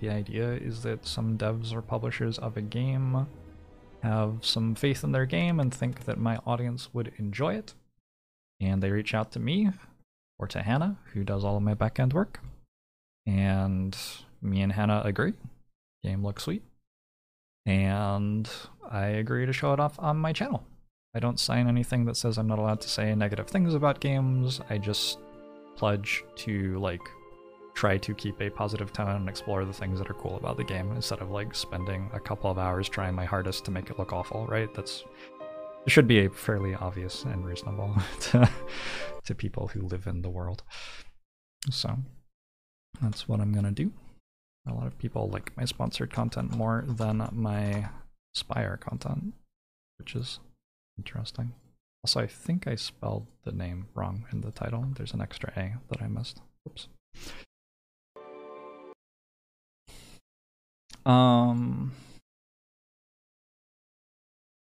The idea is that some devs or publishers of a game have some faith in their game and think that my audience would enjoy it. And they reach out to me or to Hannah, who does all of my backend work. And me and Hannah agree. Game looks sweet. And I agree to show it off on my channel. I don't sign anything that says I'm not allowed to say negative things about games. I just pledge to like try to keep a positive tone and explore the things that are cool about the game instead of like spending a couple of hours trying my hardest to make it look awful, right? That's it should be a fairly obvious and reasonable to, to people who live in the world. So that's what I'm gonna do. A lot of people like my sponsored content more than my Spire content, which is interesting. Also, I think I spelled the name wrong in the title. There's an extra A that I missed. Oops. Um,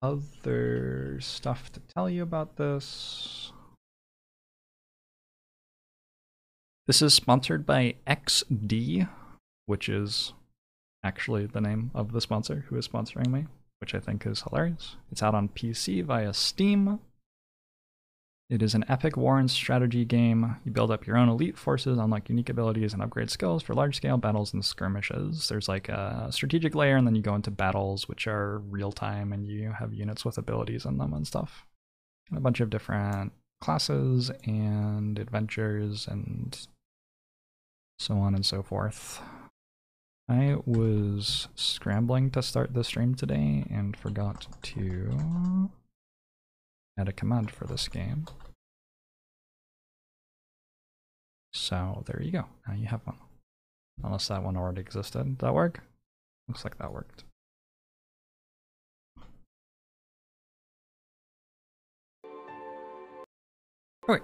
other stuff to tell you about this. This is sponsored by XD, which is actually the name of the sponsor who is sponsoring me, which I think is hilarious. It's out on PC via Steam. It is an epic war and strategy game. You build up your own elite forces, unlock unique abilities, and upgrade skills for large scale battles and skirmishes. There's like a strategic layer, and then you go into battles, which are real time, and you have units with abilities in them and stuff. And a bunch of different classes and adventures and so on and so forth. I was scrambling to start the stream today and forgot to add a command for this game. So there you go. Now you have one. Unless that one already existed. Did that work? Looks like that worked. Alright.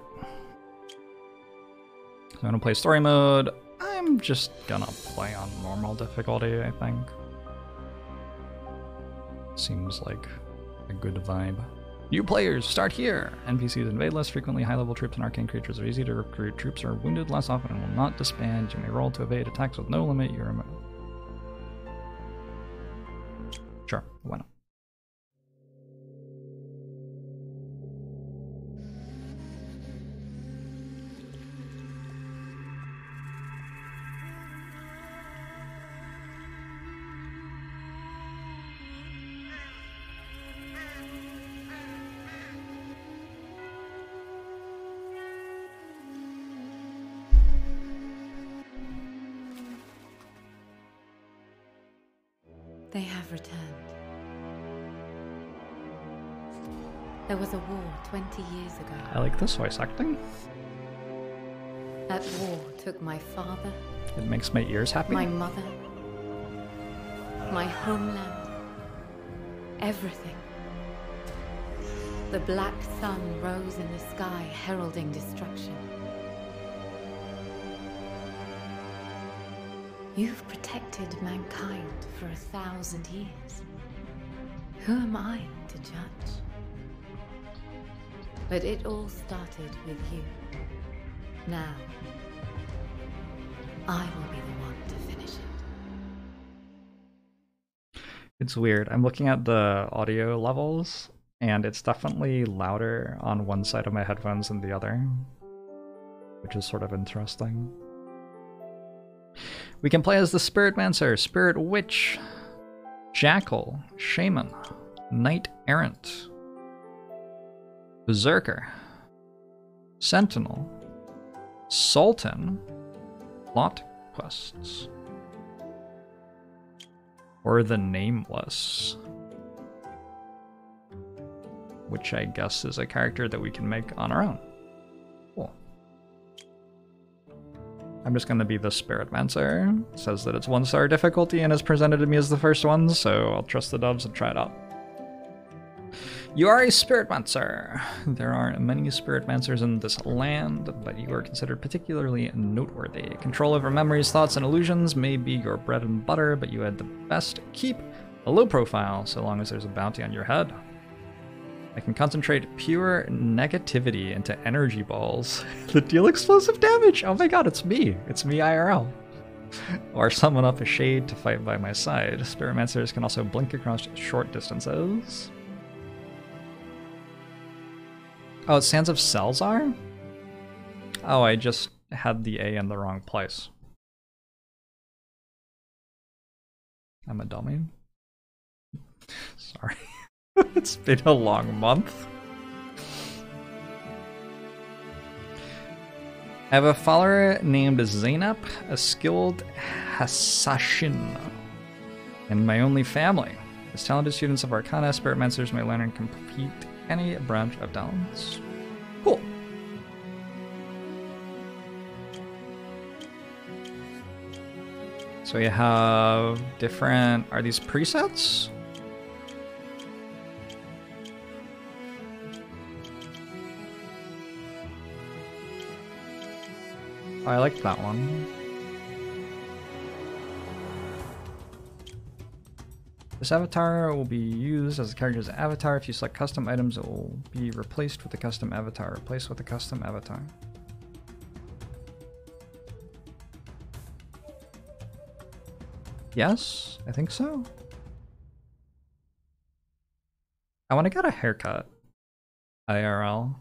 So I'm gonna play story mode. I'm just gonna play on normal difficulty, I think. Seems like a good vibe. New players, start here! NPCs invade less frequently, high-level troops and arcane creatures are easy to recruit, troops are wounded less often and will not disband. You may roll to evade attacks with no limit. You're a. Sure, why not? 40 years ago. I like this voice acting. That war took my father. It makes my ears happy. My mother. My homeland. Everything. The black sun rose in the sky, heralding destruction. You've protected mankind for a thousand years. Who am I to judge? But it all started with you. Now, I will be the one to finish it. It's weird. I'm looking at the audio levels, and it's definitely louder on one side of my headphones than the other, which is sort of interesting. We can play as the Spirit Mancer, Spirit Witch, Jackal, Shaman, Knight Errant, Berserker, Sentinel, Sultan, Plot Quests, or the Nameless, which I guess is a character that we can make on our own. Cool. I'm just gonna be the Spirit Mancer. It says that it's one star difficulty and is presented to me as the first one, so I'll trust the doves and try it out. You are a Spirit Mancer. There are many Spirit Mancers in this land, but you are considered particularly noteworthy. Control over memories, thoughts, and illusions may be your bread and butter, but you had the best keep a low profile so long as there's a bounty on your head. I can concentrate pure negativity into energy balls that deal explosive damage. Oh my god, it's me. It's me IRL. or summon up a shade to fight by my side. Spiritmancers can also blink across short distances. Oh, Sands of Salzaar? Oh, I just had the A in the wrong place. I'm a dummy. Sorry. it's been a long month. I have a follower named Zainab, a skilled assassin, and my only family. As talented students of Arcana, Spiritmancers may learn and complete any branch of talents. Cool. So you have different, are these presets? I like that one. This avatar will be used as the character's avatar. If you select custom items, it will be replaced with the custom avatar. Replaced with the custom avatar. Yes, I think so. I want to get a haircut. IRL.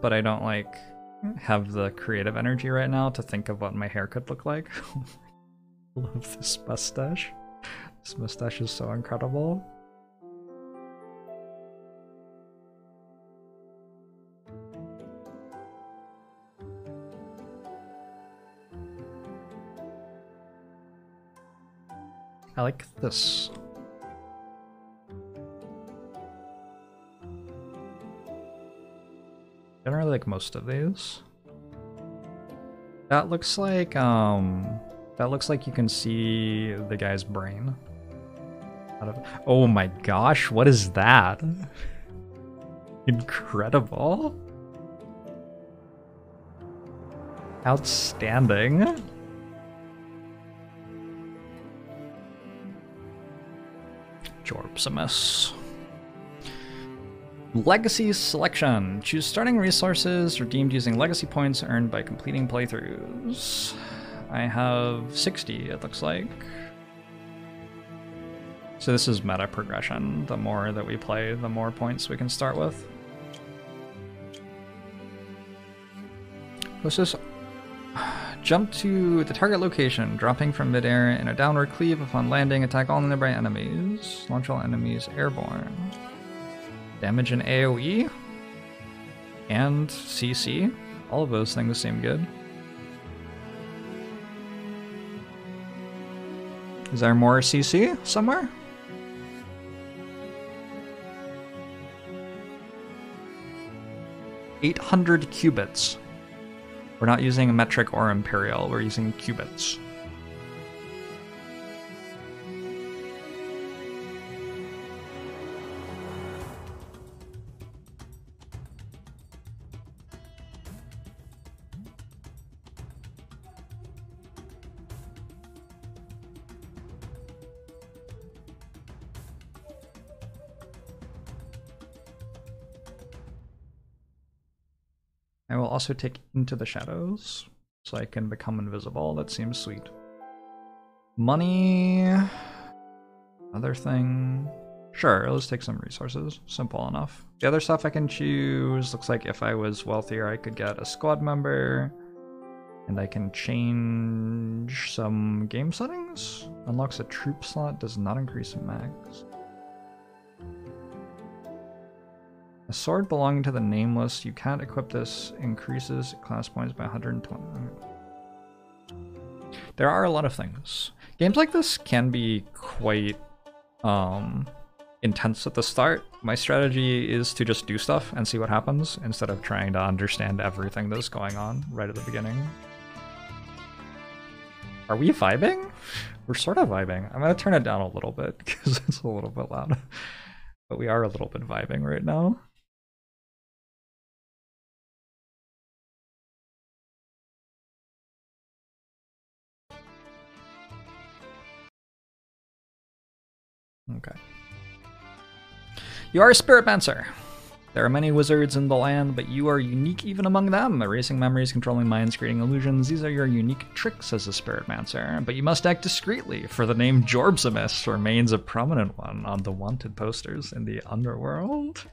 But I don't like have the creative energy right now to think of what my hair could look like. Love this mustache. This mustache is so incredible. I like this. Generally like most of these. That looks like, um, that looks like you can see the guy's brain. Oh my gosh, what is that? Incredible. Outstanding. Jorbsimus. Legacy selection. Choose starting resources redeemed using legacy points earned by completing playthroughs. I have 60, it looks like. So this is meta progression. The more that we play, the more points we can start with. What's this? Jump to the target location, dropping from midair in a downward cleave upon landing. Attack all nearby enemies. Launch all enemies airborne. Damage and AoE. And CC. All of those things seem good. Is there more CC somewhere? Eight hundred cubits. We're not using metric or imperial, we're using cubits. Also take Into the Shadows, so I can become invisible. That seems sweet. Money... Other thing... Sure, let's take some resources. Simple enough. The other stuff I can choose, looks like if I was wealthier I could get a squad member. And I can change some game settings. Unlocks a troop slot, does not increase max. A sword belonging to the Nameless. You can't equip this. Increases class points by 120. There are a lot of things. Games like this can be quite um, intense at the start. My strategy is to just do stuff and see what happens instead of trying to understand everything that's going on right at the beginning. Are we vibing? We're sort of vibing. I'm going to turn it down a little bit because it's a little bit loud. But we are a little bit vibing right now. Okay. You are a spirit mancer. There are many wizards in the land, but you are unique even among them. Erasing memories, controlling minds, creating illusions, these are your unique tricks as a spirit mancer. But you must act discreetly, for the name Jorbsimus remains a prominent one on the wanted posters in the underworld.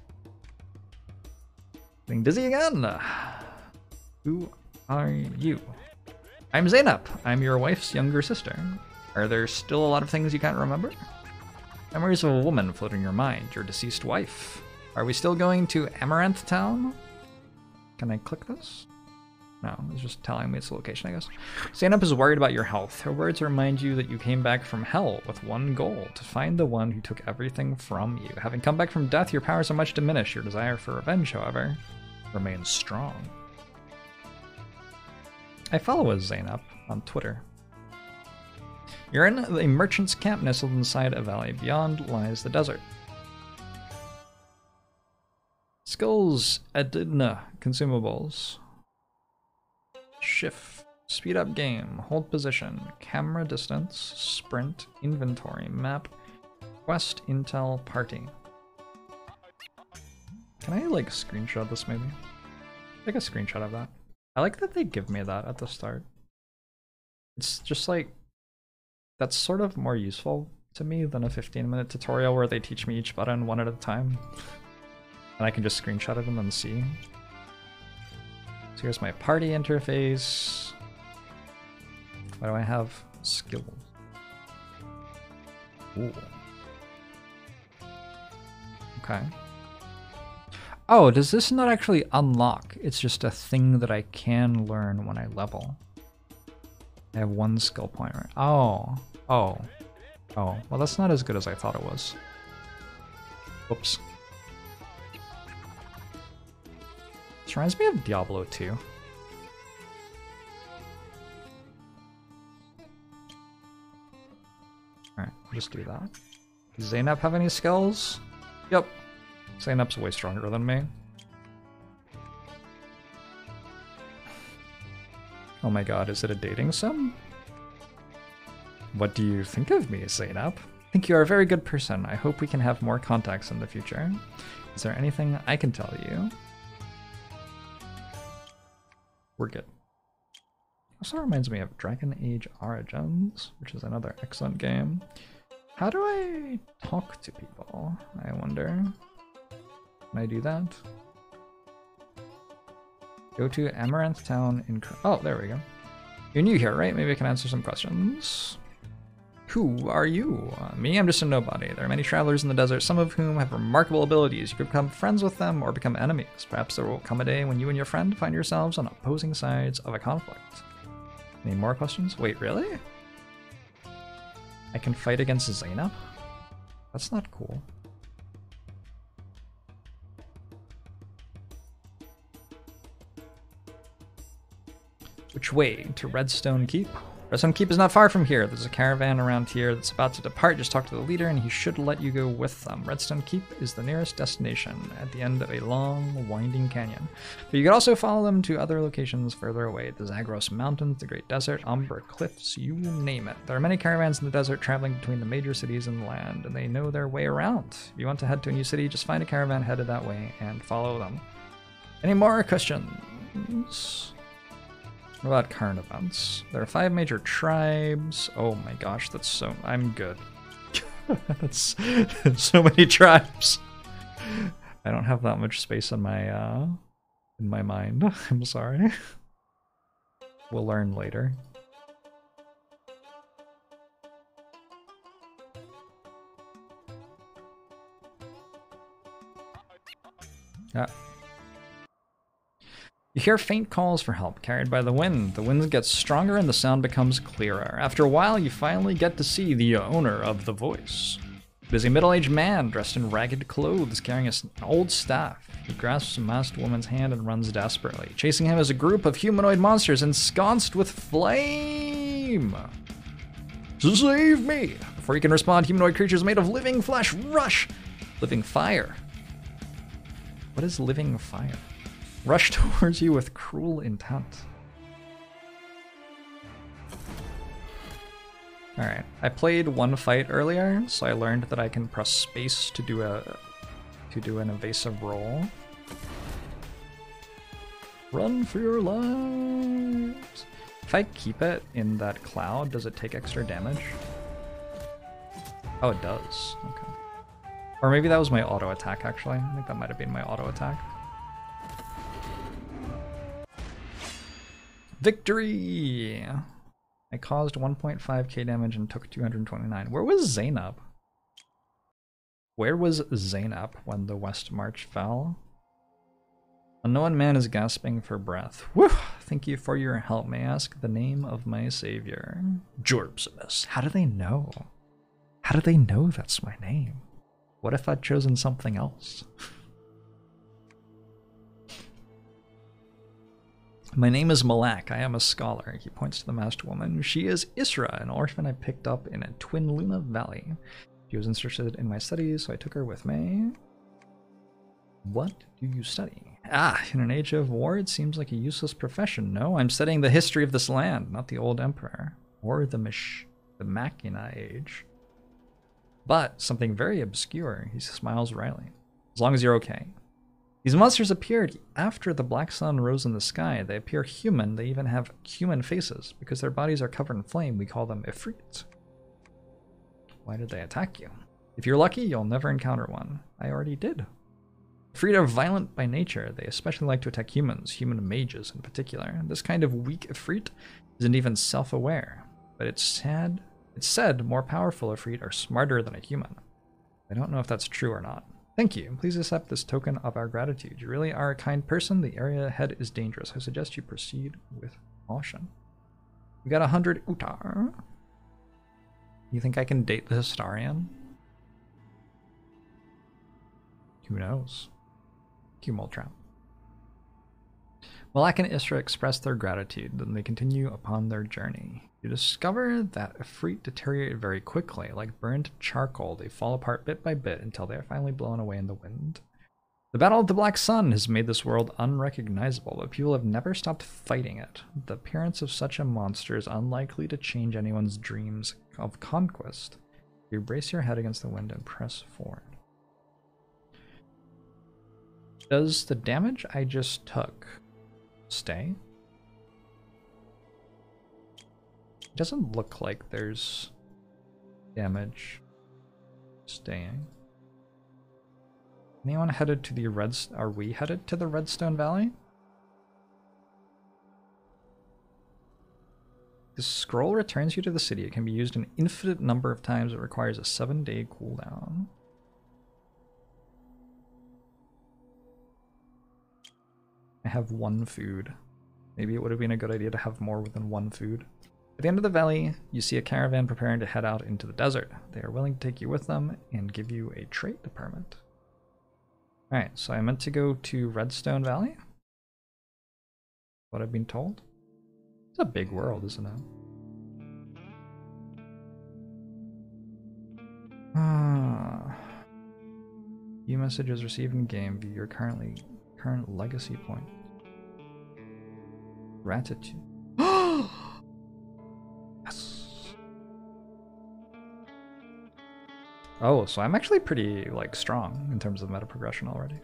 Getting dizzy again. Who are you? I'm Zainab. I'm your wife's younger sister. Are there still a lot of things you can't remember? Memories of a woman float in your mind, your deceased wife. Are we still going to Amaranth Town? Can I click this? No, it's just telling me its location, I guess. Zainab is worried about your health. Her words remind you that you came back from hell with one goal, to find the one who took everything from you. Having come back from death, your powers are much diminished. Your desire for revenge, however, remains strong. I follow a Zainab on Twitter. You're in a merchant's camp nestled inside a valley. Beyond lies the desert. Skills Edna consumables. Shift. Speed up game. Hold position. Camera distance. Sprint. Inventory. Map. Quest. Intel. Party. Can I like screenshot this maybe? Take a screenshot of that. I like that they give me that at the start. It's just like that's sort of more useful to me than a 15 minute tutorial where they teach me each button one at a time. And I can just screenshot it and then see. So here's my party interface. Why do I have skills? Ooh. Okay. Oh, does this not actually unlock? It's just a thing that I can learn when I level. I have one skill point, right? Oh. Oh. Oh. Well, that's not as good as I thought it was. Whoops. This reminds me of Diablo 2. Alright, just do that. Does Zainab have any skills? Yep. Zainab's way stronger than me. Oh my god, is it a dating sim? What do you think of me, Zainab? I think you are a very good person. I hope we can have more contacts in the future. Is there anything I can tell you? we're good. Also reminds me of Dragon Age Origins, which is another excellent game. How do I talk to people, I wonder? Can I do that? Go to Amaranth Town in... Oh, there we go. You're new here, right? Maybe I can answer some questions. Who are you? Me, I'm just a nobody. There are many travelers in the desert, some of whom have remarkable abilities. You could become friends with them or become enemies. Perhaps there will come a day when you and your friend find yourselves on opposing sides of a conflict. Any more questions? Wait, really? I can fight against Zainab? That's not cool. Which way? To Redstone Keep? Redstone Keep is not far from here. There's a caravan around here that's about to depart. Just talk to the leader and he should let you go with them. Redstone Keep is the nearest destination at the end of a long, winding canyon. But you could also follow them to other locations further away. The Zagros Mountains, the Great Desert, Umber Cliffs, you name it. There are many caravans in the desert traveling between the major cities the land, and they know their way around. If you want to head to a new city, just find a caravan headed that way and follow them. Any more questions? What about current events? There are five major tribes. Oh my gosh, that's so... I'm good. that's so many tribes. I don't have that much space in my, uh, in my mind. I'm sorry. We'll learn later. Yeah. You hear faint calls for help carried by the wind. The wind gets stronger and the sound becomes clearer. After a while, you finally get to see the owner of the voice. Busy middle-aged man dressed in ragged clothes carrying an old staff. He grasps a masked woman's hand and runs desperately. Chasing him is a group of humanoid monsters ensconced with flame. Save me! Before you can respond, humanoid creatures made of living flesh rush. Living fire. What is living fire? Rush towards you with cruel intent. Alright, I played one fight earlier, so I learned that I can press space to do a to do an evasive roll. Run for your lives! If I keep it in that cloud, does it take extra damage? Oh, it does. Okay. Or maybe that was my auto attack, actually. I think that might have been my auto attack. Victory! I caused 1.5k damage and took 229. Where was Zainab? Where was Zainab when the West March fell? Unknown man is gasping for breath. Whew! Thank you for your help. May I ask the name of my savior? Jorbsimus. How do they know? How do they know that's my name? What if I'd chosen something else? My name is Malak. I am a scholar. He points to the masked woman. She is Isra, an orphan I picked up in a Twin Luna Valley. She was interested in my studies, so I took her with me. What do you study? Ah, in an age of war, it seems like a useless profession. No, I'm studying the history of this land, not the old emperor, or the Mish, the Machina age. But something very obscure. He smiles wryly. As long as you're okay. These monsters appeared after the black sun rose in the sky. They appear human. They even have human faces. Because their bodies are covered in flame, we call them Ifrit. Why did they attack you? If you're lucky, you'll never encounter one. I already did. Ifrit are violent by nature. They especially like to attack humans, human mages in particular. This kind of weak Ifrit isn't even self-aware. But it's sad. It's said more powerful Ifrit are smarter than a human. I don't know if that's true or not. Thank you. Please accept this token of our gratitude. You really are a kind person. The area ahead is dangerous. I suggest you proceed with caution. We got a hundred utar. You think I can date the historian? Who knows? Q. Malak and Isra express their gratitude, then they continue upon their journey. You discover that Ifrit deteriorate very quickly, like burnt charcoal. They fall apart bit by bit until they are finally blown away in the wind. The Battle of the Black Sun has made this world unrecognizable, but people have never stopped fighting it. The appearance of such a monster is unlikely to change anyone's dreams of conquest. You brace your head against the wind and press forward. Does the damage I just took stay? Doesn't look like there's damage staying. Anyone headed to the red? Are we headed to the Redstone Valley? The scroll returns you to the city. It can be used an infinite number of times. It requires a seven day cooldown. I have one food. Maybe it would have been a good idea to have more than one food. At the end of the valley, you see a caravan preparing to head out into the desert. They are willing to take you with them and give you a trade department. Alright, so I meant to go to Redstone Valley? What I've been told? It's a big world, isn't it? Ah. View messages received in game. View your currently current legacy point. Gratitude. Oh, so I'm actually pretty, like, strong in terms of meta progression already.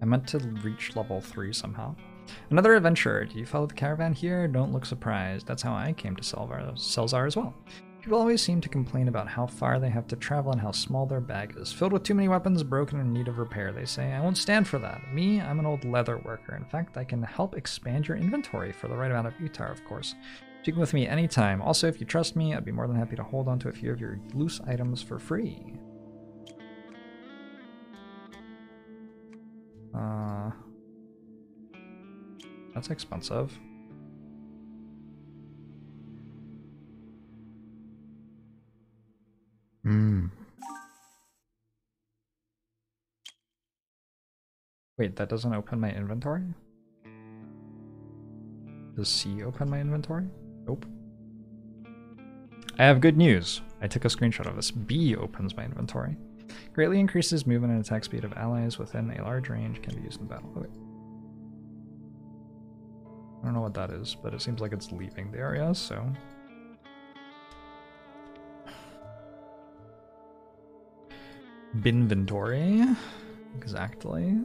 I meant to reach level 3 somehow. Another adventurer. Do you follow the caravan here? Don't look surprised. That's how I came to Salzaar as well. People always seem to complain about how far they have to travel and how small their bag is. Filled with too many weapons, broken in need of repair, they say. I won't stand for that. Me, I'm an old leather worker. In fact, I can help expand your inventory for the right amount of utar, of course. Speak with me anytime. Also, if you trust me, I'd be more than happy to hold on to a few of your loose items for free. Uh, that's expensive. Hmm. Wait, that doesn't open my inventory? Does C open my inventory? Nope. I have good news. I took a screenshot of this. B opens my inventory. Greatly increases movement and attack speed of allies within a large range can be used in battle. Okay. I don't know what that is, but it seems like it's leaving the area, so Binventory. Exactly.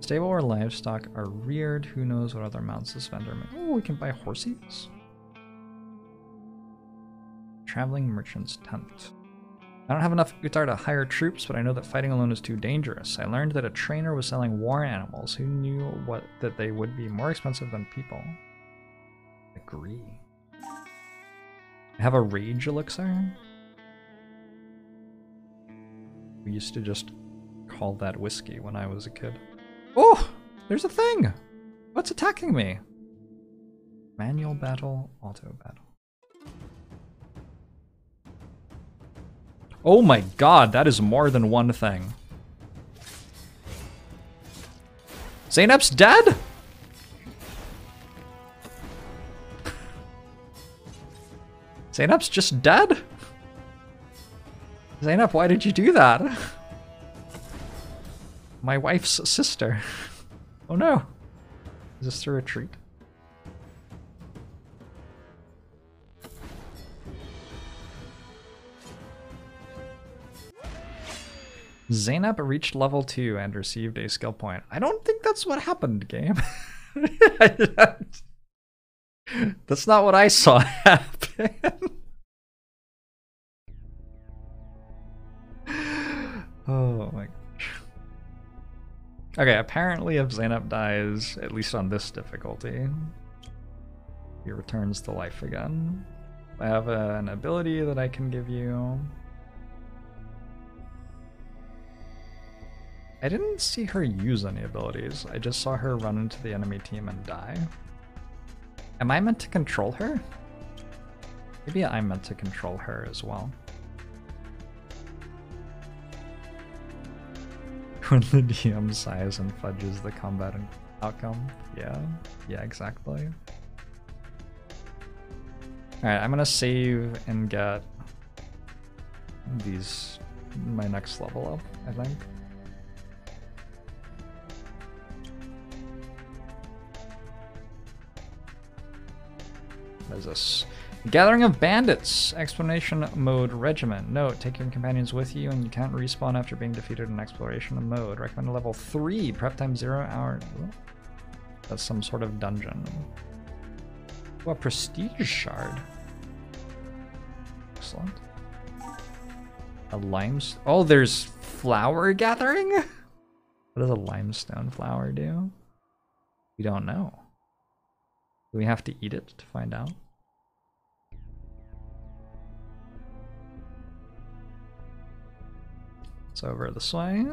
Stable or livestock are reared. Who knows what other mounts this vendor may. Oh, we can buy horses. Traveling merchant's tent. I don't have enough Utar to hire troops, but I know that fighting alone is too dangerous. I learned that a trainer was selling war animals. Who knew what that they would be more expensive than people? Agree. I have a rage elixir. We used to just call that whiskey when I was a kid. Oh, there's a thing. What's attacking me? Manual battle, auto battle. Oh my god, that is more than one thing. Zainab's dead? Zainab's just dead? Zainab, why did you do that? My wife's sister. Oh no. Is this a retreat? Zainab reached level 2 and received a skill point. I don't think that's what happened, game. that's not what I saw happen. Oh my gosh. Okay, apparently if Zainab dies, at least on this difficulty, he returns to life again. I have an ability that I can give you. I didn't see her use any abilities. I just saw her run into the enemy team and die. Am I meant to control her? Maybe I'm meant to control her as well. When the DM sighs and fudges the combat outcome. Yeah, yeah, exactly. Alright, I'm gonna save and get these my next level up, I think. What is this? Gathering of Bandits! Exploration Mode Regiment. Note, take your companions with you and you can't respawn after being defeated in Exploration Mode. Recommend level 3, prep time 0 hour. That's some sort of dungeon. A Prestige Shard. Excellent. A limestone. Oh, there's flower gathering? What does a limestone flower do? We don't know. Do we have to eat it to find out? It's over this way.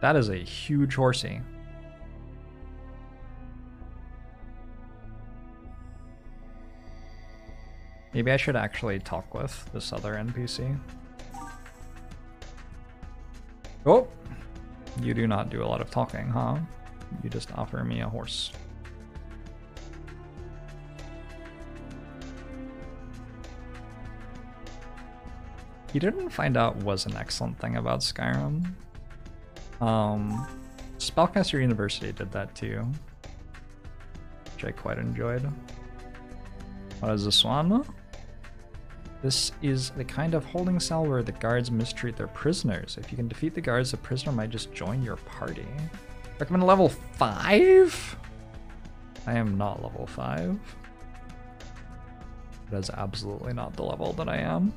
That is a huge horsey. Maybe I should actually talk with this other NPC. Oh! You do not do a lot of talking, huh? You just offer me a horse. He didn't find out was an excellent thing about Skyrim. Um, Spellcaster University did that too, which I quite enjoyed. What is this one? This is the kind of holding cell where the guards mistreat their prisoners. If you can defeat the guards, the prisoner might just join your party. Recommend level 5? I am not level 5. That is absolutely not the level that I am.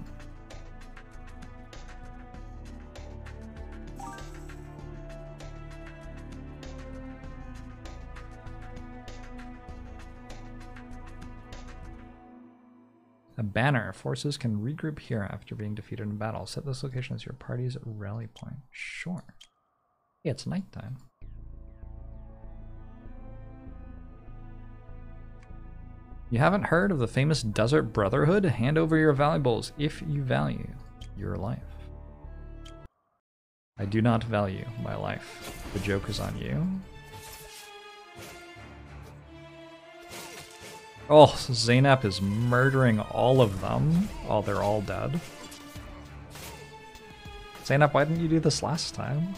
Banner. Forces can regroup here after being defeated in battle. Set this location as your party's rally point. Sure. Yeah, it's nighttime. You haven't heard of the famous Desert Brotherhood? Hand over your valuables if you value your life. I do not value my life. The joke is on you. Oh, Zainab is murdering all of them. Oh, they're all dead. Zainab, why didn't you do this last time?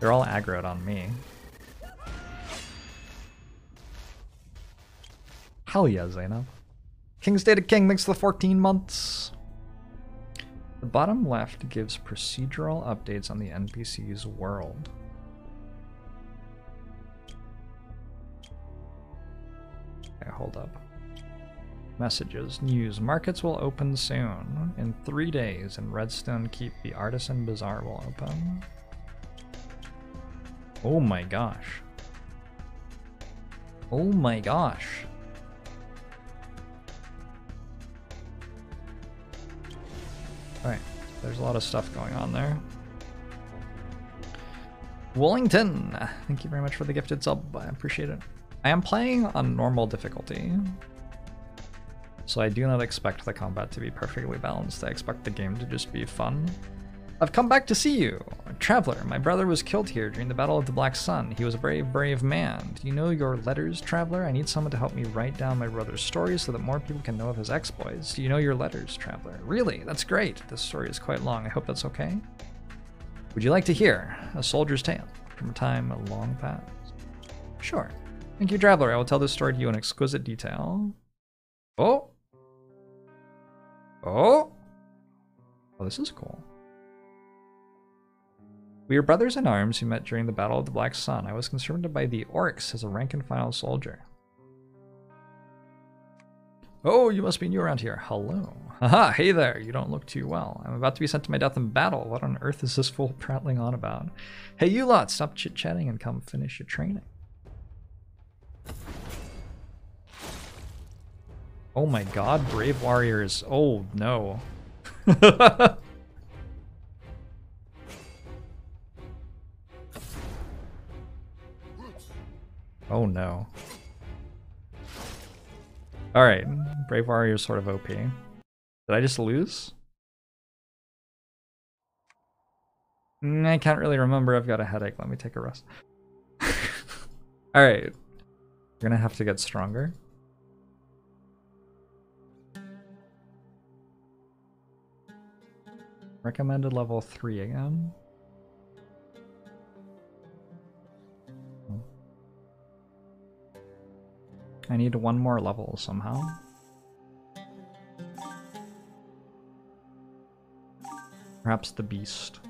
They're all aggroed on me. Hell yeah, Zainab. King's Data King, thanks for the 14 months. The bottom left gives procedural updates on the NPC's world. Okay, hold up. Messages. News. Markets will open soon. In three days in Redstone Keep, the Artisan Bazaar will open. Oh my gosh. Oh my gosh. Alright, there's a lot of stuff going on there. Wellington, thank you very much for the gifted sub. I appreciate it. I am playing on normal difficulty, so I do not expect the combat to be perfectly balanced. I expect the game to just be fun. I've come back to see you. Traveler, my brother was killed here during the Battle of the Black Sun. He was a brave, brave man. Do you know your letters, Traveler? I need someone to help me write down my brother's story so that more people can know of his exploits. Do you know your letters, Traveler? Really? That's great. This story is quite long. I hope that's okay. Would you like to hear a soldier's tale from a time long past? Sure. Thank you, Traveler. I will tell this story to you in exquisite detail. Oh! Oh! Oh, this is cool. We were brothers in arms who met during the Battle of the Black Sun. I was concerned by the Orcs as a rank and file soldier. Oh, you must be new around here. Hello. Haha, hey there. You don't look too well. I'm about to be sent to my death in battle. What on earth is this fool prattling on about? Hey, you lot, stop chit chatting and come finish your training. Oh my god, Brave Warriors. Oh no. oh no. Alright, Brave Warrior is sort of OP. Did I just lose? Mm, I can't really remember. I've got a headache. Let me take a rest. Alright. We're gonna have to get stronger. Recommended level 3 again. Hmm. I need one more level somehow. Perhaps the beast.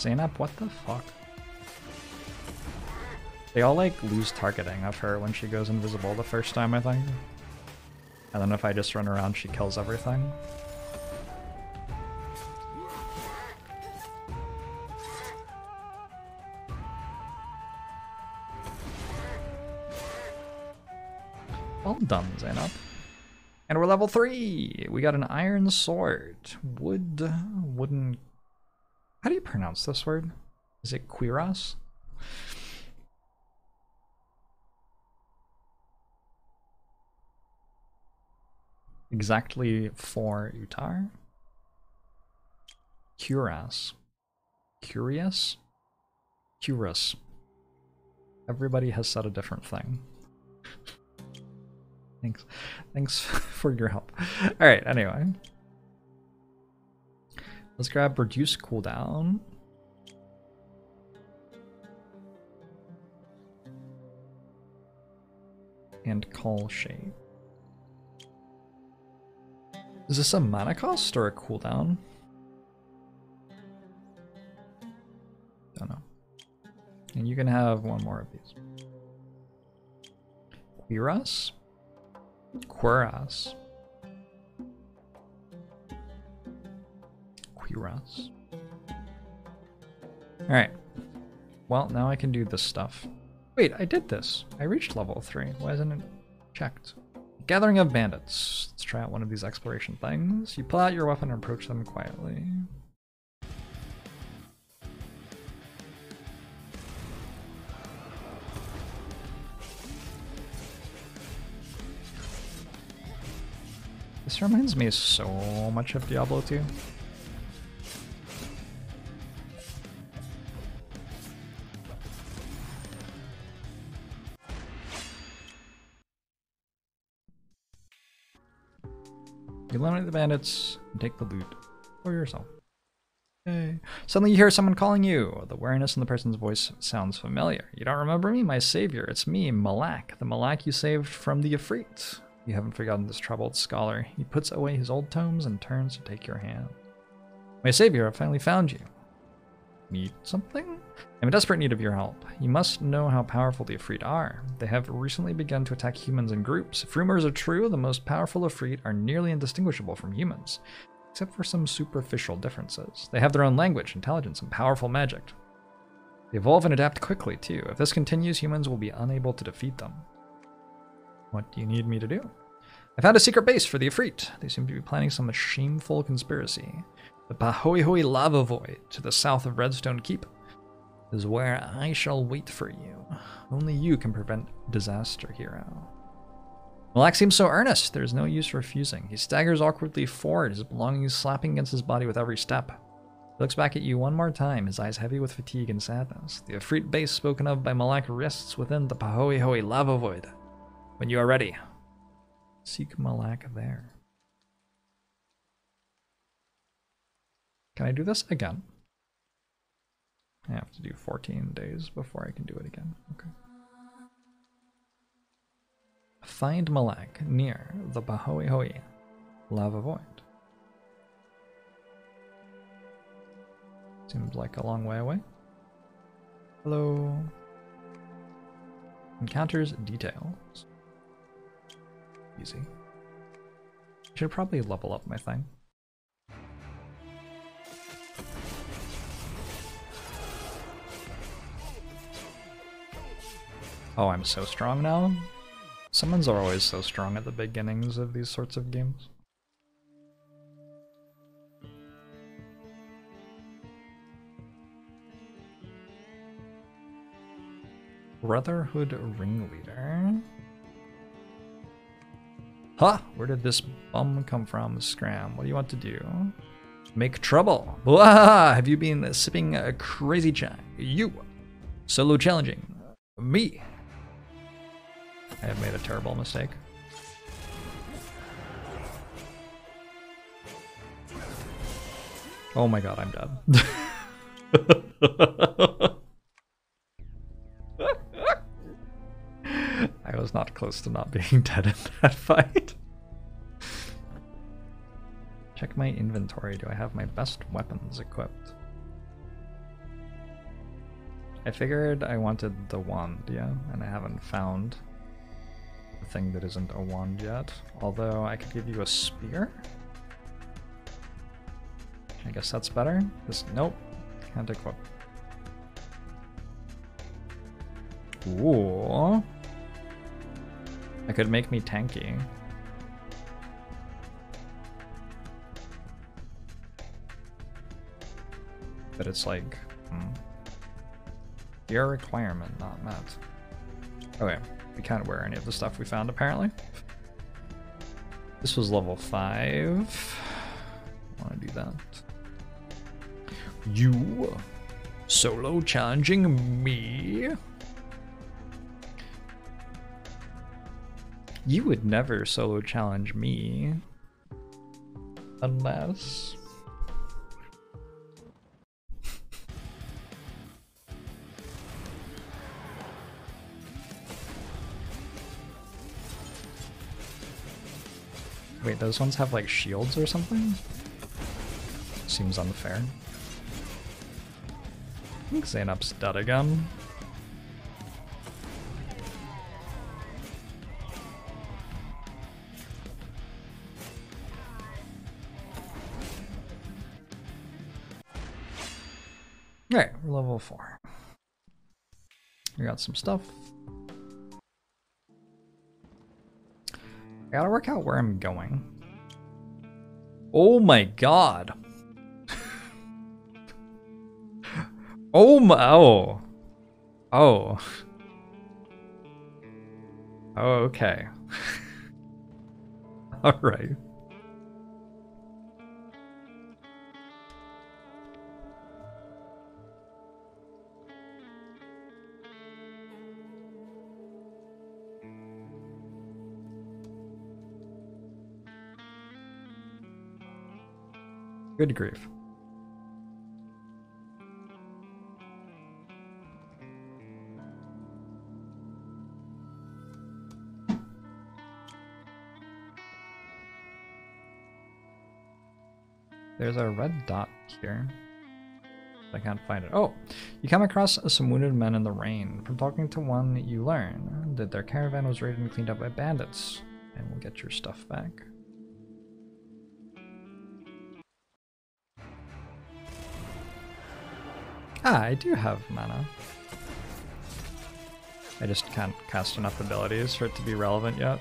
Zainab, what the fuck? They all like lose targeting of her when she goes invisible the first time, I think. And then if I just run around, she kills everything. Well done, Zainab. And we're level 3! We got an iron sword. Wood... wooden... How do you pronounce this word? Is it Quiras? Exactly for Utar. Curas. Curious? Curus. Everybody has said a different thing. Thanks. Thanks for your help. Alright, anyway. Let's grab reduce cooldown. And call shape. Is this a mana cost or a cooldown? Don't know. And you can have one more of these. Quiras? Quiras. Quiras. Alright. Well, now I can do this stuff. Wait, I did this. I reached level 3. Why isn't it checked? Gathering of bandits. Let's try out one of these exploration things. You pull out your weapon and approach them quietly. This reminds me so much of Diablo 2. Eliminate the bandits and take the loot. for yourself. Yay. Suddenly you hear someone calling you. The wariness in the person's voice sounds familiar. You don't remember me? My savior. It's me, Malak. The Malak you saved from the Ifrit. You haven't forgotten this troubled scholar. He puts away his old tomes and turns to take your hand. My savior, I finally found you. Need something? I'm in desperate need of your help. You must know how powerful the Ifrit are. They have recently begun to attack humans in groups. If rumors are true, the most powerful Ifrit are nearly indistinguishable from humans, except for some superficial differences. They have their own language, intelligence, and powerful magic. They evolve and adapt quickly, too. If this continues, humans will be unable to defeat them. What do you need me to do? I found a secret base for the Ifrit. They seem to be planning some shameful conspiracy. The Pahoehoe Lava Void to the south of Redstone Keep is where I shall wait for you. Only you can prevent disaster, hero. Malak seems so earnest, there's no use refusing. He staggers awkwardly forward, his belongings slapping against his body with every step. He looks back at you one more time, his eyes heavy with fatigue and sadness. The Ifrit base spoken of by Malak rests within the Pahoehoe Lava Void. When you are ready, seek Malak there. Can I do this again? I have to do 14 days before I can do it again. Okay. Find Malak near the Pahoehoe lava void. Seems like a long way away. Hello. Encounters details. Easy. Should probably level up my thing. Oh, I'm so strong now? Summons are always so strong at the beginnings of these sorts of games. Brotherhood Ringleader. Huh! Where did this bum come from, Scram? What do you want to do? Make trouble! Blah! Have you been sipping a crazy chai? You! Solo challenging. Me! I have made a terrible mistake. Oh my god, I'm dead. I was not close to not being dead in that fight. Check my inventory. Do I have my best weapons equipped? I figured I wanted the wand, yeah, and I haven't found the thing that isn't a wand yet. Although I could give you a spear. I guess that's better. This nope, can't equip. Ooh. I could make me tanky. But it's like, hmm. Your requirement not met. Okay, we can't wear any of the stuff we found apparently. This was level 5. I want to do that. You solo challenging me? You would never solo challenge me. Unless... Wait, those ones have like shields or something? Seems unfair. I think Zainab's dead again. Alright, level 4. We got some stuff. I gotta work out where I'm going. Oh my god. oh my, oh. Oh. Oh, okay. Alright. Good grief. There's a red dot here. I can't find it. Oh, you come across some wounded men in the rain. From talking to one, you learn that their caravan was raided and cleaned up by bandits. And we'll get your stuff back. Ah, I do have mana. I just can't cast enough abilities for it to be relevant yet.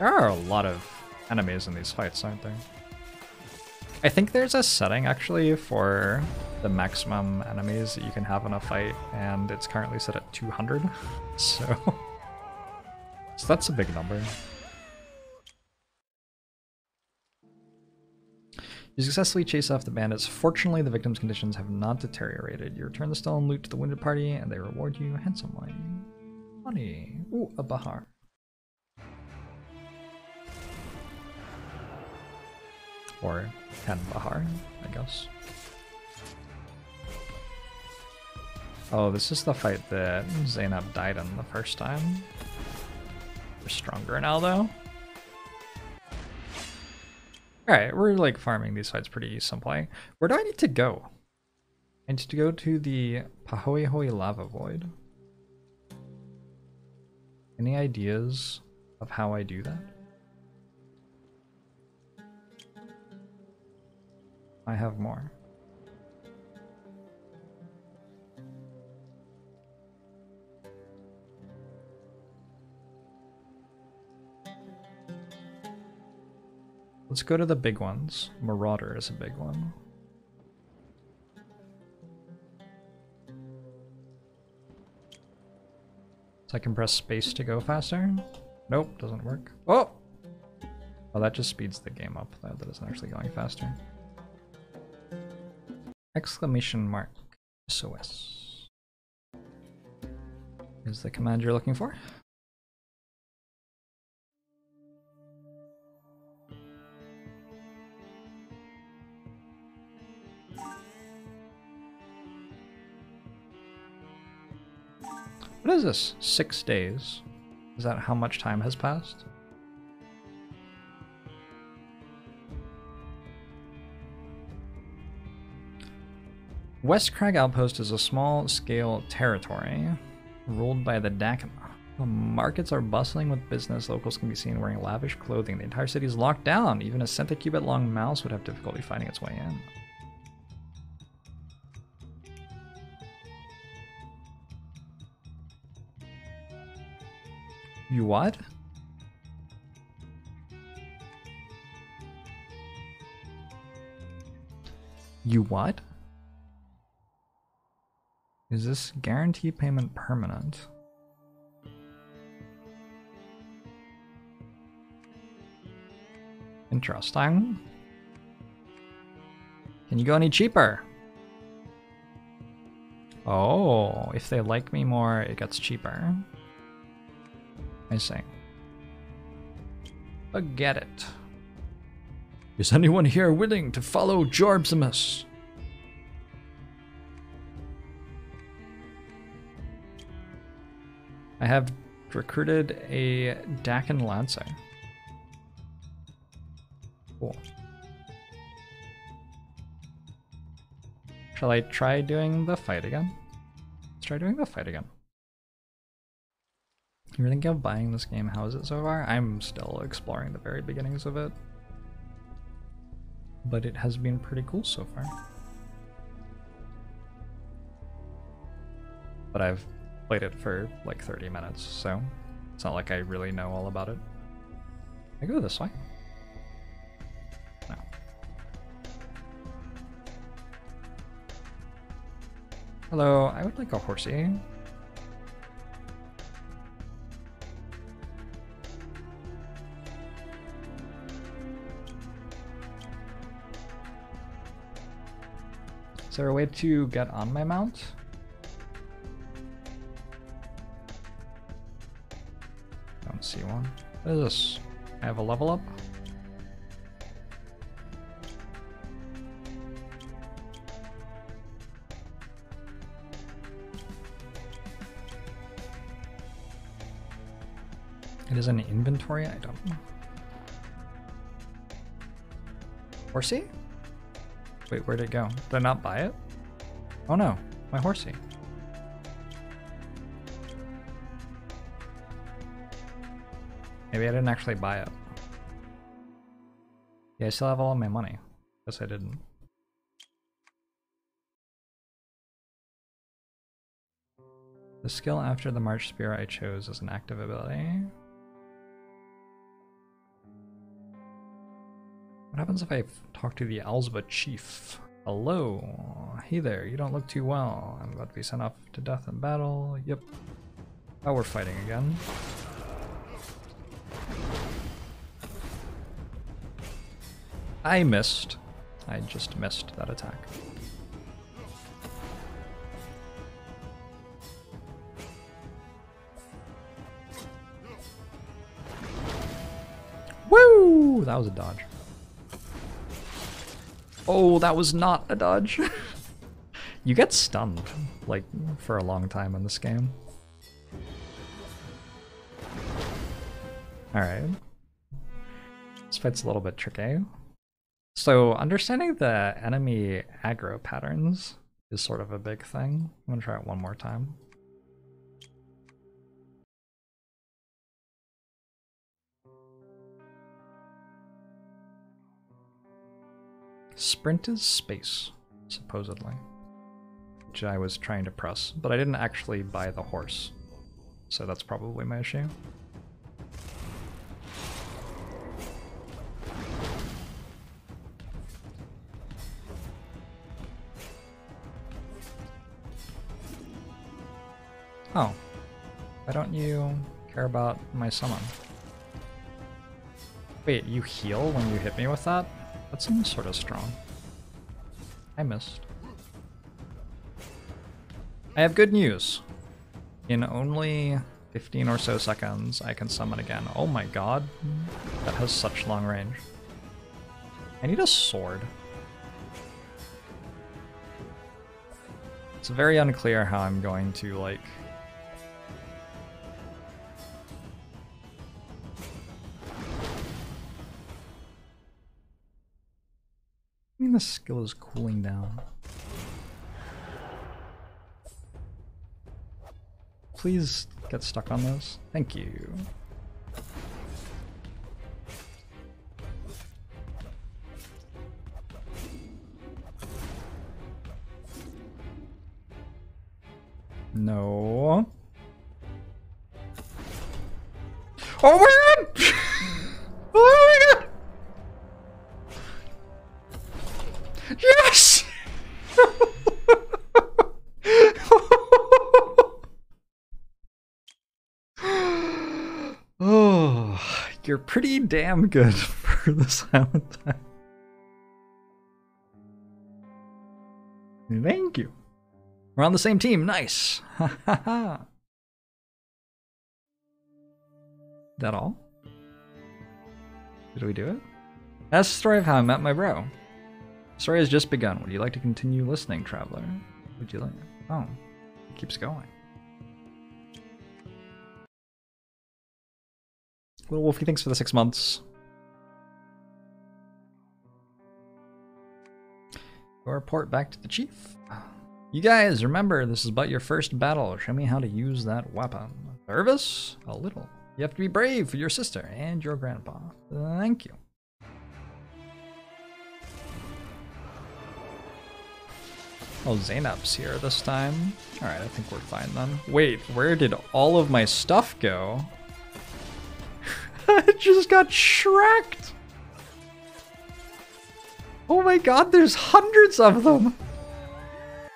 There are a lot of enemies in these fights, aren't there? I think there's a setting actually for the maximum enemies that you can have in a fight, and it's currently set at 200. So, so that's a big number. You successfully chase off the bandits. Fortunately, the victim's conditions have not deteriorated. You return the stolen loot to the wounded party, and they reward you handsomely. Money. Ooh, a Bahar. Or Ken Bahar, I guess. Oh, this is the fight that Zainab died in the first time. We're stronger now, though. Alright, we're like farming these fights pretty simply. Where do I need to go? I need to go to the Pahoehoe Lava Void. Any ideas of how I do that? I have more. Let's go to the big ones. Marauder is a big one. So I can press space to go faster? Nope, doesn't work. Oh! Oh, that just speeds the game up. That isn't actually going faster. Exclamation mark. SOS. Is the command you're looking for? What is this? Six days. Is that how much time has passed? West Crag Outpost is a small-scale territory ruled by the Daken. The markets are bustling with business. Locals can be seen wearing lavish clothing. The entire city is locked down. Even a centicubit-long mouse would have difficulty finding its way in. You what? You what? Is this guarantee payment permanent? Interesting. Can you go any cheaper? Oh, if they like me more, it gets cheaper. I see. Forget it. Is anyone here willing to follow Jorbsimus? I have recruited a Daken Lancer. Cool. Shall I try doing the fight again? Let's try doing the fight again. You're thinking of buying this game? How is it so far? I'm still exploring the very beginnings of it. But it has been pretty cool so far. But I've played it for like 30 minutes, so it's not like I really know all about it. I go this way. No. Hello, I would like a horsey. Is there a way to get on my mount? Don't see one. What is this? I have a level up? It is an inventory item. Horsey? Wait, where'd it go? Did I not buy it? Oh no, my horsey. Maybe I didn't actually buy it. Yeah, I still have all of my money. Guess I didn't. The skill after the March Spear I chose as an active ability. What happens if I talk to the Alzba chief? Hello. Hey there, you don't look too well. I'm about to be sent off to death in battle. Yep. Oh, we're fighting again. I missed. I just missed that attack. Woo! That was a dodge. Oh, that was not a dodge. you get stunned, like, for a long time in this game. Alright. This fight's a little bit tricky. So understanding the enemy aggro patterns is sort of a big thing. I'm gonna try it one more time. Sprint is space, supposedly. Which I was trying to press, but I didn't actually buy the horse. So that's probably my issue. Oh. Why don't you care about my summon? Wait, you heal when you hit me with that? That seems sort of strong. I missed. I have good news. In only 15 or so seconds, I can summon again. Oh my god. That has such long range. I need a sword. It's very unclear how I'm going to, like, the skill is cooling down. Please get stuck on those. Thank you. No. Damn good for the silent time. Thank you. We're on the same team. Nice. that all? Did we do it? That's the story of how I met my bro. The Story has just begun. Would you like to continue listening, traveler? Would you like? Oh, it keeps going. Well, Wolfie, thanks for the six months. Your report back to the chief. You guys, remember, this is but your first battle. Show me how to use that weapon. Nervous? A little. You have to be brave for your sister and your grandpa. Thank you. Oh, Zainab's here this time. Alright, I think we're fine then. Wait, where did all of my stuff go? I just got shreked! Oh my god, there's hundreds of them!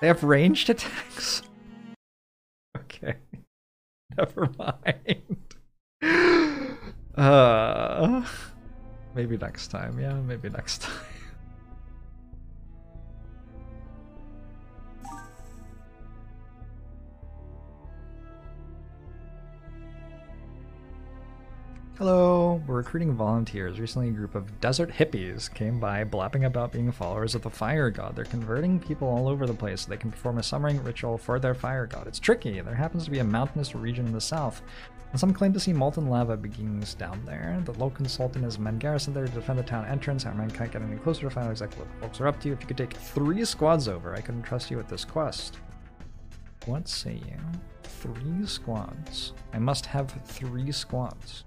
They have ranged attacks? Okay. Never mind. Uh, maybe next time, yeah, maybe next time. Hello, we're recruiting volunteers. Recently, a group of desert hippies came by blabbing about being followers of the fire god. They're converting people all over the place so they can perform a summoning ritual for their fire god. It's tricky. There happens to be a mountainous region in the south. And some claim to see molten lava beginnings down there. The local consultant has men garrisoned there to defend the town entrance. Our men can't get any closer to find out exactly what folks are up to. If you could take three squads over, I couldn't trust you with this quest. What say you? Three squads. I must have three squads.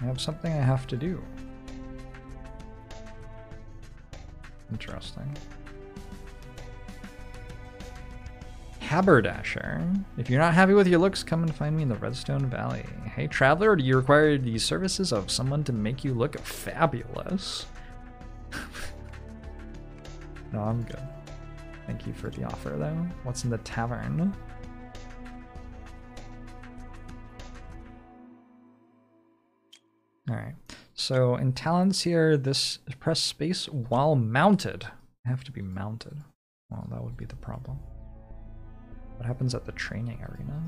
I have something I have to do. Interesting. Haberdasher. If you're not happy with your looks, come and find me in the Redstone Valley. Hey, traveler, do you require the services of someone to make you look fabulous? no, I'm good. Thank you for the offer, though. What's in the tavern? Alright, so in talents here, this press space while mounted. I have to be mounted. Well, that would be the problem. What happens at the training arena?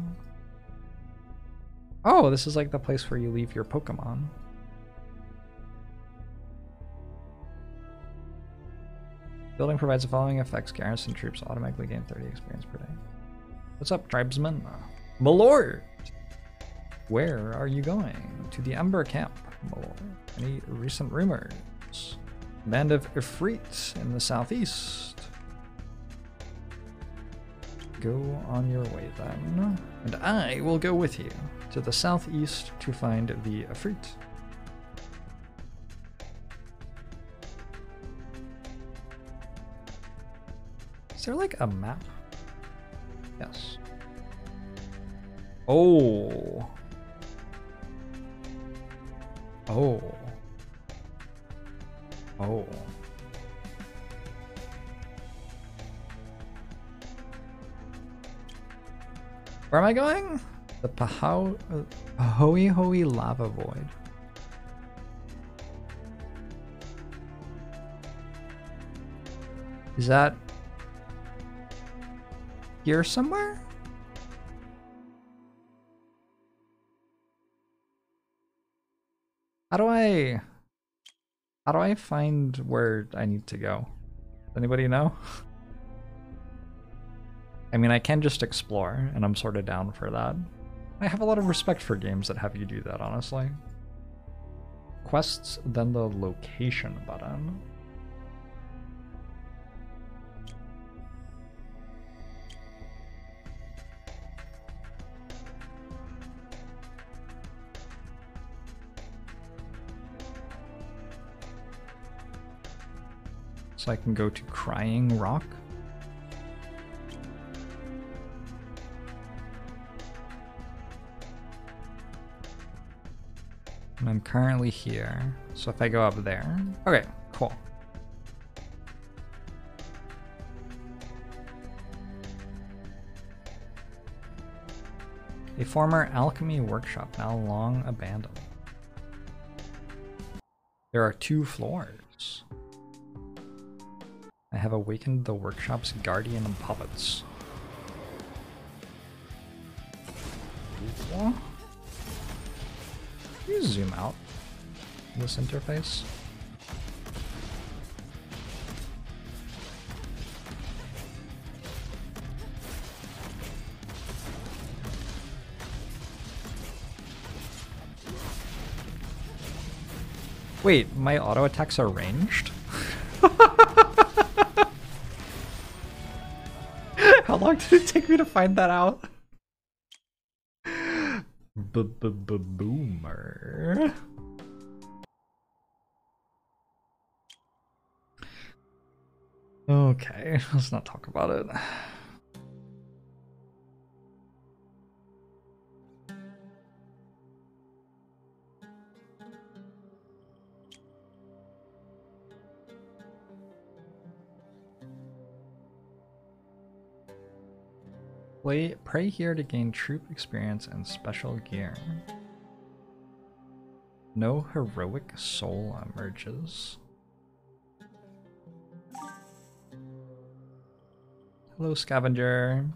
Oh, this is like the place where you leave your Pokemon. Building provides the following effects. Garrison troops automatically gain 30 experience per day. What's up, tribesman? Malord! Where are you going? To the Ember Camp. Any recent rumors? Band of Ifrit in the southeast. Go on your way then. And I will go with you to the southeast to find the Ifrit. Is there like a map? Yes. Oh. Oh. Oh. Where am I going? The Pahau, uh, Pahoe Hoe Lava Void. Is that here somewhere? How do I... How do I find where I need to go? Anybody know? I mean, I can just explore, and I'm sort of down for that. I have a lot of respect for games that have you do that, honestly. Quests, then the location button. I can go to Crying Rock. And I'm currently here. So if I go up there. Okay, cool. A former alchemy workshop now long abandoned. There are two floors. Have awakened the workshop's guardian puppets. You zoom out this interface? Wait, my auto attacks are ranged? long did it take me to find that out? B-b-b-boomer. Okay, let's not talk about it. Play, pray here to gain troop experience and special gear. No heroic soul emerges. Hello, scavenger.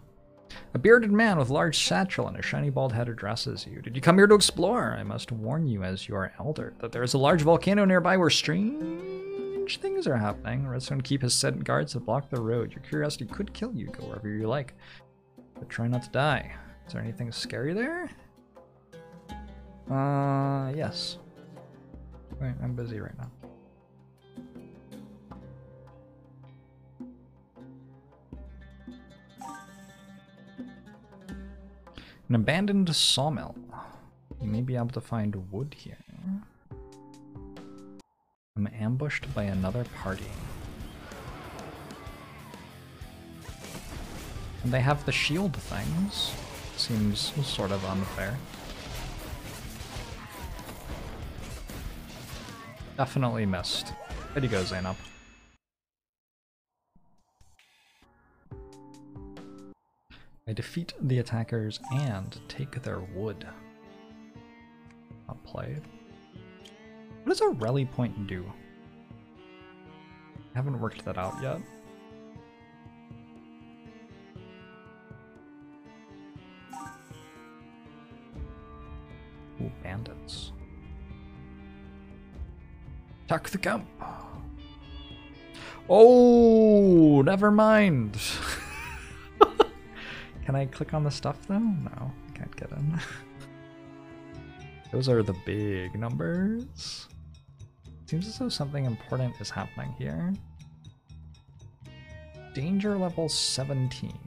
A bearded man with large satchel and a shiny bald head addresses you. Did you come here to explore? I must warn you, as your elder, that there is a large volcano nearby where strange things are happening. Redstone Keep has sent guards to block the road. Your curiosity could kill you. Go wherever you like. But try not to die. Is there anything scary there? Uh, yes. Wait, I'm busy right now. An abandoned sawmill. You may be able to find wood here. I'm ambushed by another party. And they have the shield things. Seems sort of unfair. Definitely missed. Way to go, Zainab. I defeat the attackers and take their wood. Not played. What does a rally point do? I haven't worked that out yet. Bandits. The camp! Oh, never mind. Can I click on the stuff though? No, I can't get in. Those are the big numbers. Seems as though something important is happening here. Danger level 17.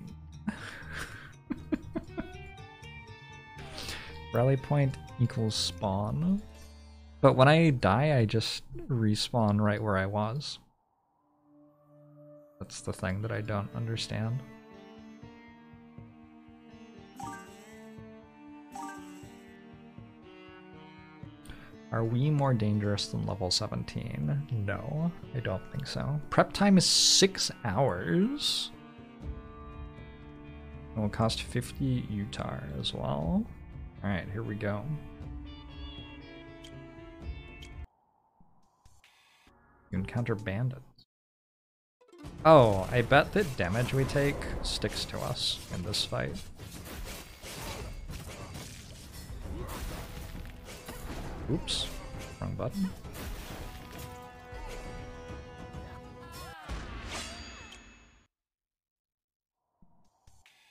Rally point equals spawn. But when I die, I just respawn right where I was. That's the thing that I don't understand. Are we more dangerous than level 17? No, I don't think so. Prep time is six hours. It will cost 50 UTAR as well. Alright, here we go. You encounter bandits. Oh, I bet that damage we take sticks to us in this fight. Oops, wrong button.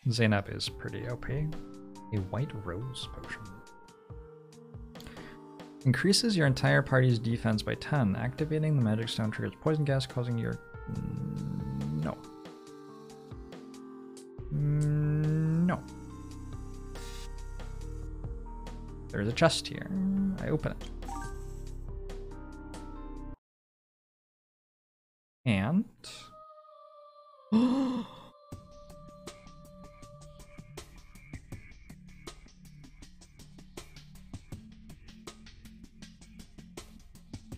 Zainab is pretty OP. A white rose potion. Increases your entire party's defense by 10. Activating the magic stone triggers poison gas, causing your... Mm, no. Mm, no. There's a chest here. I open it. And...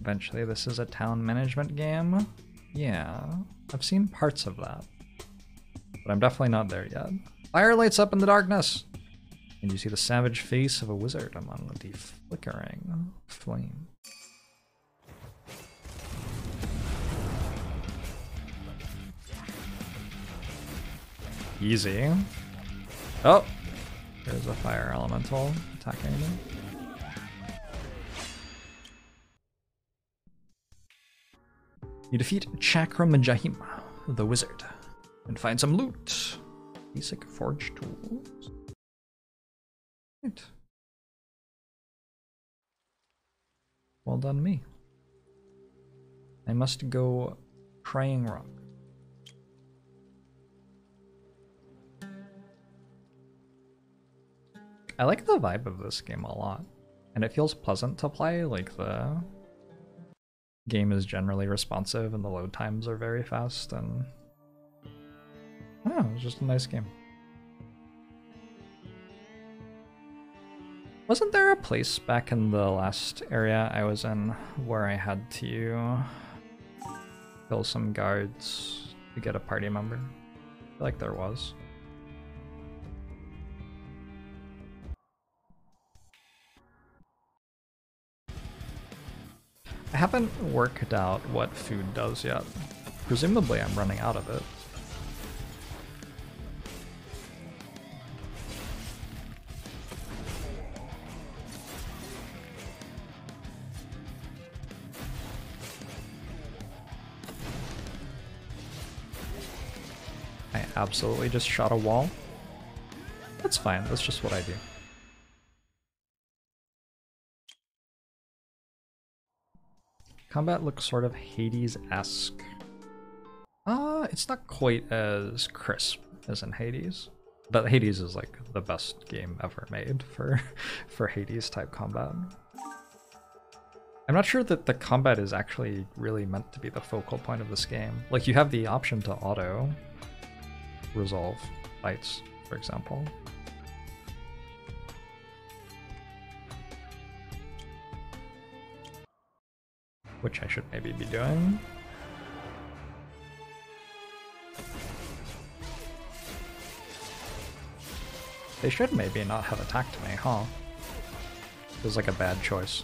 Eventually this is a town management game. Yeah, I've seen parts of that. But I'm definitely not there yet. Fire lights up in the darkness! And you see the savage face of a wizard among the flickering flame. Easy. Oh! There's a fire elemental attacking me. You defeat Chakra Majahim, the wizard, and find some loot. Basic forge tools. Right. Well done me. I must go Crying Rock. I like the vibe of this game a lot. And it feels pleasant to play, like the game is generally responsive and the load times are very fast and oh, it's just a nice game. Wasn't there a place back in the last area I was in where I had to kill some guards to get a party member? I feel like there was. I haven't worked out what food does yet. Presumably I'm running out of it. I absolutely just shot a wall. That's fine, that's just what I do. Combat looks sort of Hades-esque. Uh, it's not quite as crisp as in Hades. But Hades is like the best game ever made for, for Hades type combat. I'm not sure that the combat is actually really meant to be the focal point of this game. Like you have the option to auto resolve fights, for example. Which I should maybe be doing. They should maybe not have attacked me, huh? Feels like a bad choice.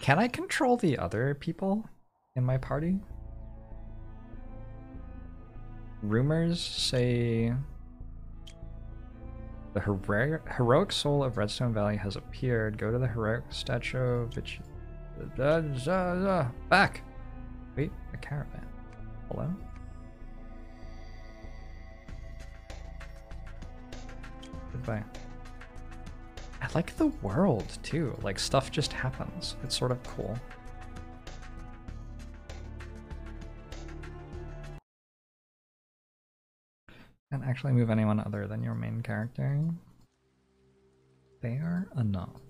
Can I control the other people in my party? Rumors say the hero heroic soul of Redstone Valley has appeared. Go to the heroic statue, of bitch. Back! Wait, a caravan. Hello? Goodbye. I like the world too. Like stuff just happens. It's sort of cool. Can't actually move anyone other than your main character. They are enough.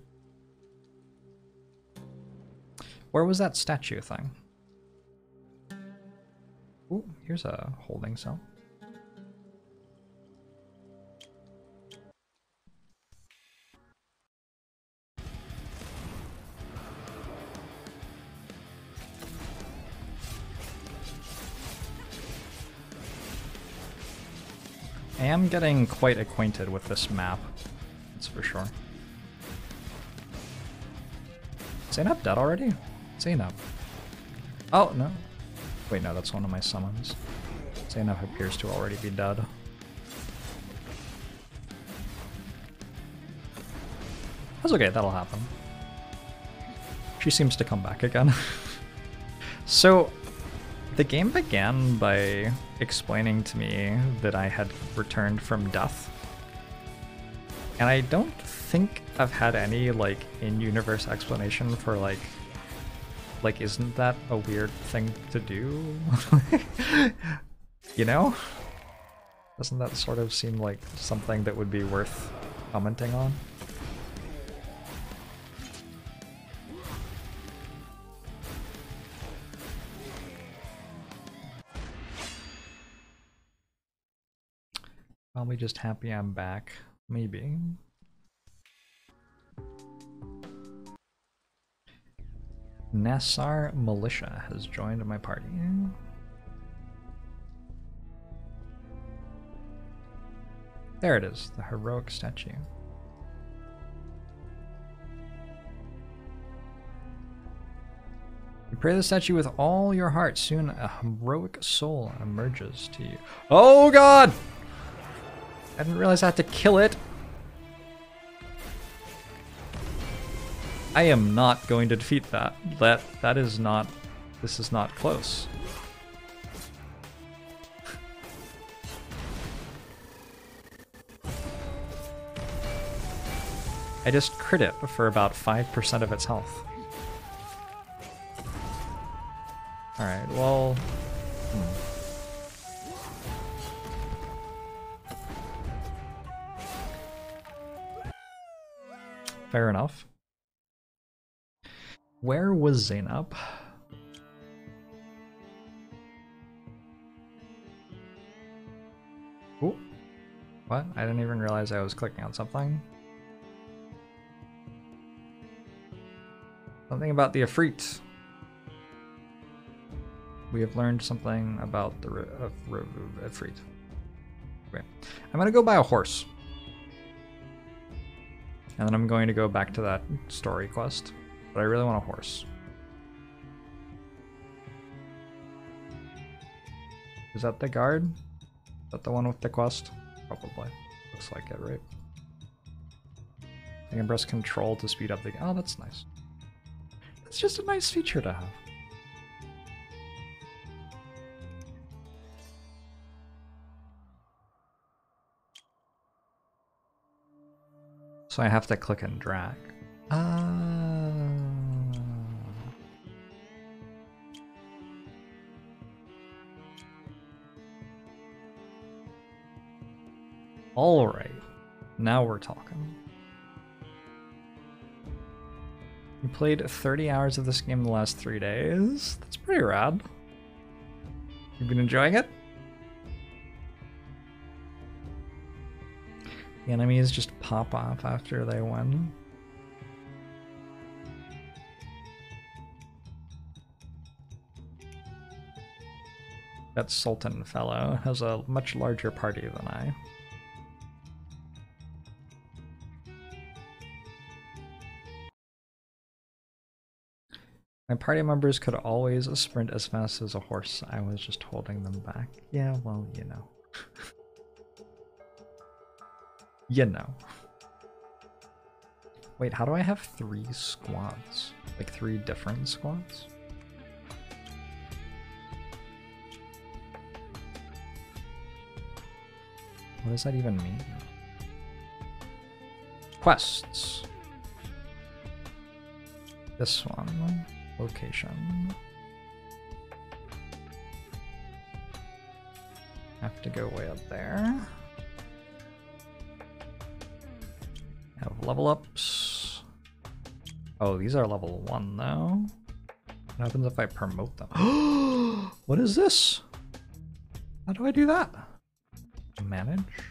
Where was that statue thing? Ooh, here's a holding cell. I am getting quite acquainted with this map, that's for sure. Zainab dead already? Zainab. Oh, no. Wait, no, that's one of my summons. Zainab appears to already be dead. That's okay, that'll happen. She seems to come back again. so, the game began by explaining to me that I had returned from death. And I don't think I've had any like in-universe explanation for like like isn't that a weird thing to do? you know? Doesn't that sort of seem like something that would be worth commenting on? Probably just happy I'm back. Maybe. Nassar Militia has joined my party. There it is, the heroic statue. You pray the statue with all your heart. Soon a heroic soul emerges to you. Oh god! I didn't realize I had to kill it. I am not going to defeat that. That that is not this is not close. I just crit it for about 5% of its health. Alright, well... Hmm. Fair enough. Where was Zainab? Ooh. What? I didn't even realize I was clicking on something. Something about the Ifrit. We have learned something about the uh, Ifrit. Okay. I'm gonna go buy a horse. And then I'm going to go back to that story quest but I really want a horse. Is that the guard? Is that the one with the quest? Probably. Looks like it, right? I can press control to speed up the game. Oh, that's nice. That's just a nice feature to have. So I have to click and drag. Ah. Uh... All right. Now we're talking. You played 30 hours of this game in the last three days? That's pretty rad. You've been enjoying it? The enemies just pop off after they win. That Sultan fellow has a much larger party than I. My party members could always sprint as fast as a horse. I was just holding them back. Yeah, well, you know. you know. Wait, how do I have three squads? Like three different squads? What does that even mean? Quests. This one location. Have to go way up there. Have level ups. Oh, these are level one though. What happens if I promote them? what is this? How do I do that? Manage?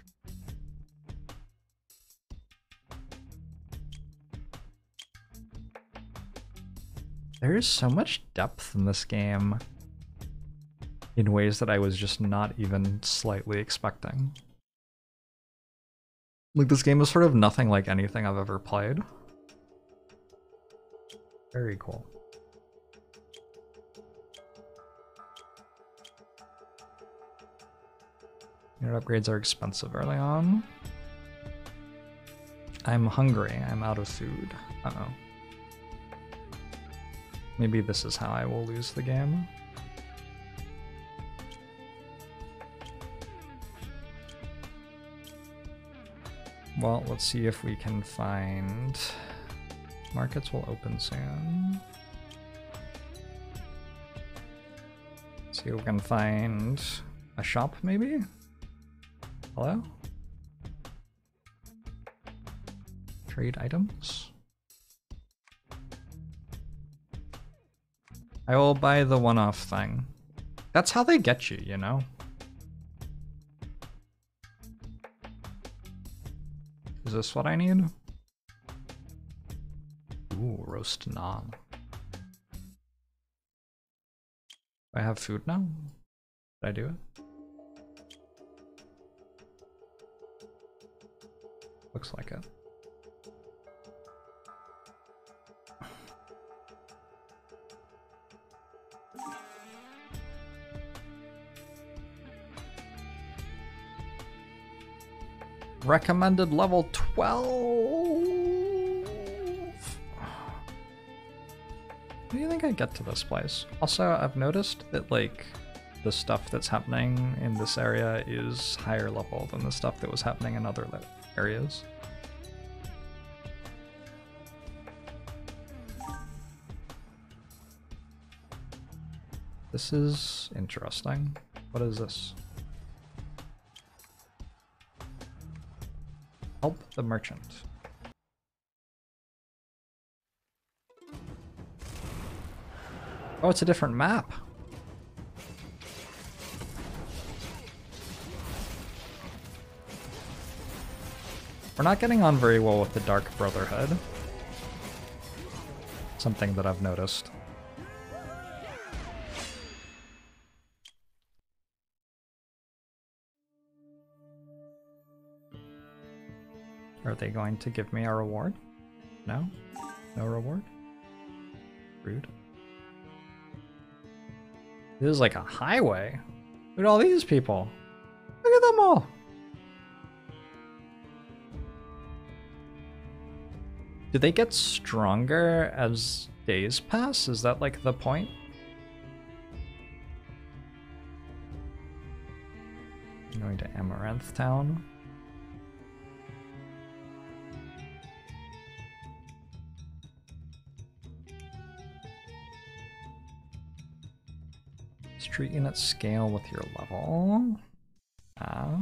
There is so much depth in this game in ways that I was just not even slightly expecting. Like, this game is sort of nothing like anything I've ever played. Very cool. Unit upgrades are expensive early on. I'm hungry. I'm out of food. Uh-oh. Maybe this is how I will lose the game. Well, let's see if we can find... Markets will open soon. see if we can find a shop, maybe? Hello? Trade items? I will buy the one-off thing. That's how they get you, you know? Is this what I need? Ooh, roast naan. I have food now? Did I do it? Looks like it. Recommended level 12. How do you think I get to this place? Also, I've noticed that, like, the stuff that's happening in this area is higher level than the stuff that was happening in other areas. This is interesting. What is this? Help the merchant. Oh, it's a different map. We're not getting on very well with the Dark Brotherhood. Something that I've noticed. Are they going to give me a reward? No? No reward? Rude. This is like a highway. Look at all these people. Look at them all. Do they get stronger as days pass? Is that like the point? I'm going to Amaranth Town. Street unit scale with your level. Ah.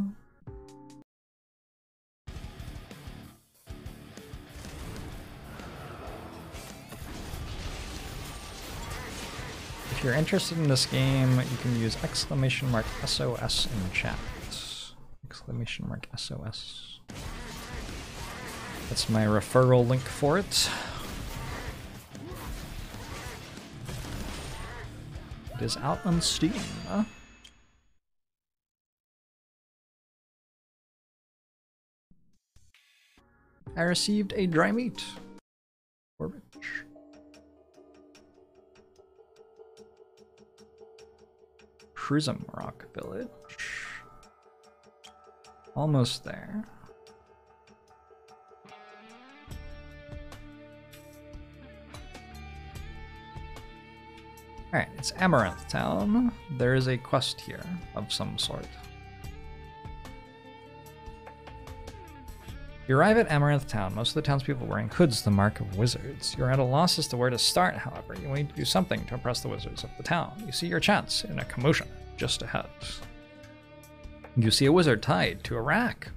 If you're interested in this game, you can use exclamation mark SOS in chat. Exclamation mark SOS. That's my referral link for it. It is out on Steam. I received a dry meat. Orbit. Prism Rock Village. Almost there. Alright, it's Amaranth Town. There is a quest here of some sort. You arrive at Amaranth Town. Most of the townspeople wearing hoods, the mark of wizards. You're at a loss as to where to start, however. You need to do something to impress the wizards of the town. You see your chance in a commotion just ahead. You see a wizard tied to a rack.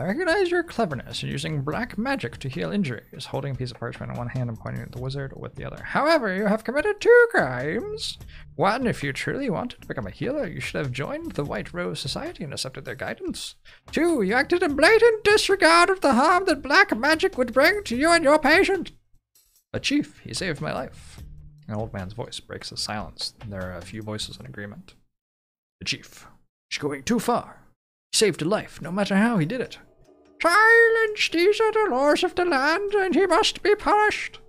I recognize your cleverness in using black magic to heal injuries, holding a piece of parchment in one hand and pointing at the wizard with the other. However, you have committed two crimes. One, if you truly wanted to become a healer, you should have joined the White Rose Society and accepted their guidance. Two, you acted in blatant disregard of the harm that black magic would bring to you and your patient. But Chief, he saved my life. An old man's voice breaks the silence. There are a few voices in agreement. The Chief, he's going too far. He saved a life, no matter how he did it. Silence! These are the laws of the land, and he must be punished.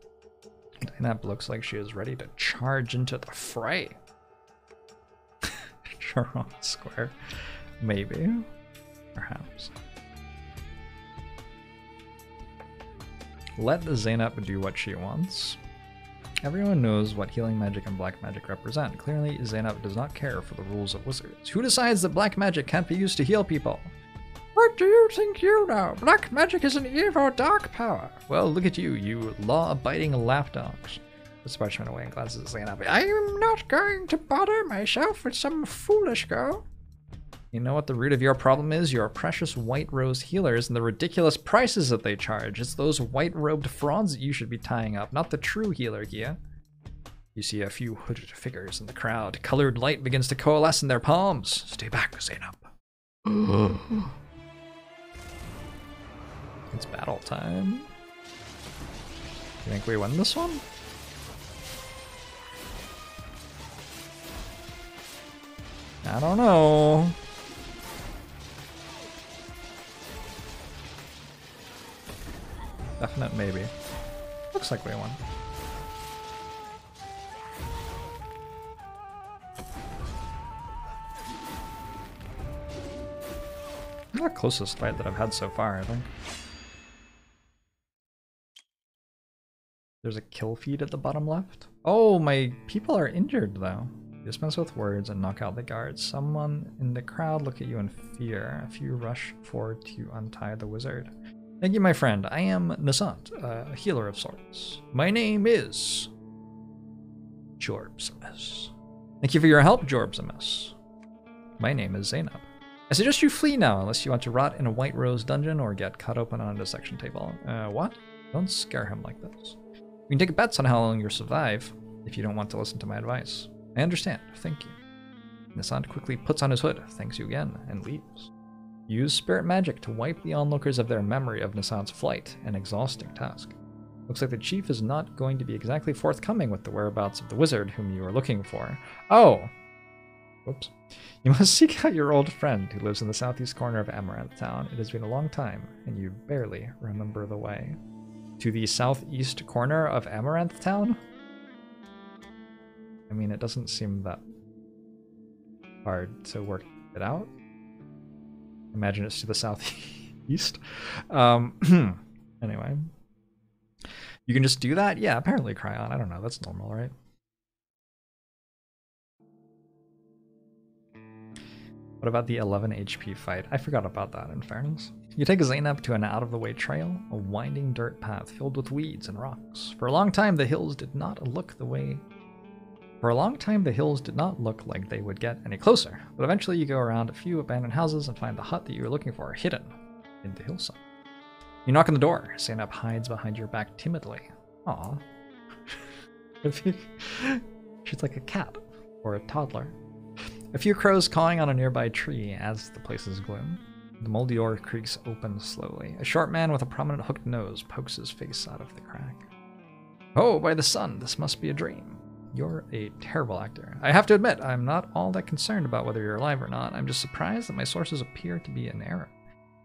Zainab looks like she is ready to charge into the fray. Charon Square. Maybe. Perhaps. Let Zainab do what she wants. Everyone knows what healing magic and black magic represent. Clearly, Zainab does not care for the rules of wizards. Who decides that black magic can't be used to heal people? What do you think you know? Black magic is an evil dark power. Well, look at you, you law-abiding lapdogs. Puts parchment away and glances at Zainab. I'm not going to bother myself with some foolish girl. You know what the root of your problem is? Your precious white rose healers and the ridiculous prices that they charge. It's those white robed frauds that you should be tying up, not the true healer here. You see a few hooded figures in the crowd. Colored light begins to coalesce in their palms. Stay back, Zainab. it's battle time. You think we win this one? I don't know. Definite maybe. Looks like we won. The closest fight that I've had so far, I think. There's a kill feed at the bottom left. Oh, my people are injured though. Dispense with words and knock out the guards. Someone in the crowd look at you in fear. A few rush forward to untie the wizard. Thank you, my friend. I am Nasant, a healer of sorts. My name is Jorbsimus. Thank you for your help, Jorbsimus. My name is Zainab. I suggest you flee now unless you want to rot in a White Rose dungeon or get cut open on a dissection table. Uh, what? Don't scare him like this. We can take bets on how long you'll survive if you don't want to listen to my advice. I understand. Thank you. Nasant quickly puts on his hood, thanks you again, and leaves. Use spirit magic to wipe the onlookers of their memory of Nasant's flight, an exhausting task. Looks like the chief is not going to be exactly forthcoming with the whereabouts of the wizard whom you are looking for. Oh! Whoops. You must seek out your old friend who lives in the southeast corner of Amaranth Town. It has been a long time, and you barely remember the way. To the southeast corner of Amaranth Town? I mean, it doesn't seem that hard to work it out. Imagine it's to the southeast. Um, anyway. You can just do that? Yeah, apparently Cryon. I don't know. That's normal, right? What about the 11 HP fight? I forgot about that, in fairness. You take Zainab to an out-of-the-way trail, a winding dirt path filled with weeds and rocks. For a long time, the hills did not look the way For a long time, the hills did not look like they would get any closer, but eventually you go around a few abandoned houses and find the hut that you were looking for hidden in the hillside. You knock on the door. Zainab hides behind your back timidly. Aw. She's like a cat or a toddler. A few crows cawing on a nearby tree as the place is gloom. The moldy door creaks open slowly. A short man with a prominent hooked nose pokes his face out of the crack. Oh, by the sun, this must be a dream. You're a terrible actor. I have to admit, I'm not all that concerned about whether you're alive or not. I'm just surprised that my sources appear to be in error.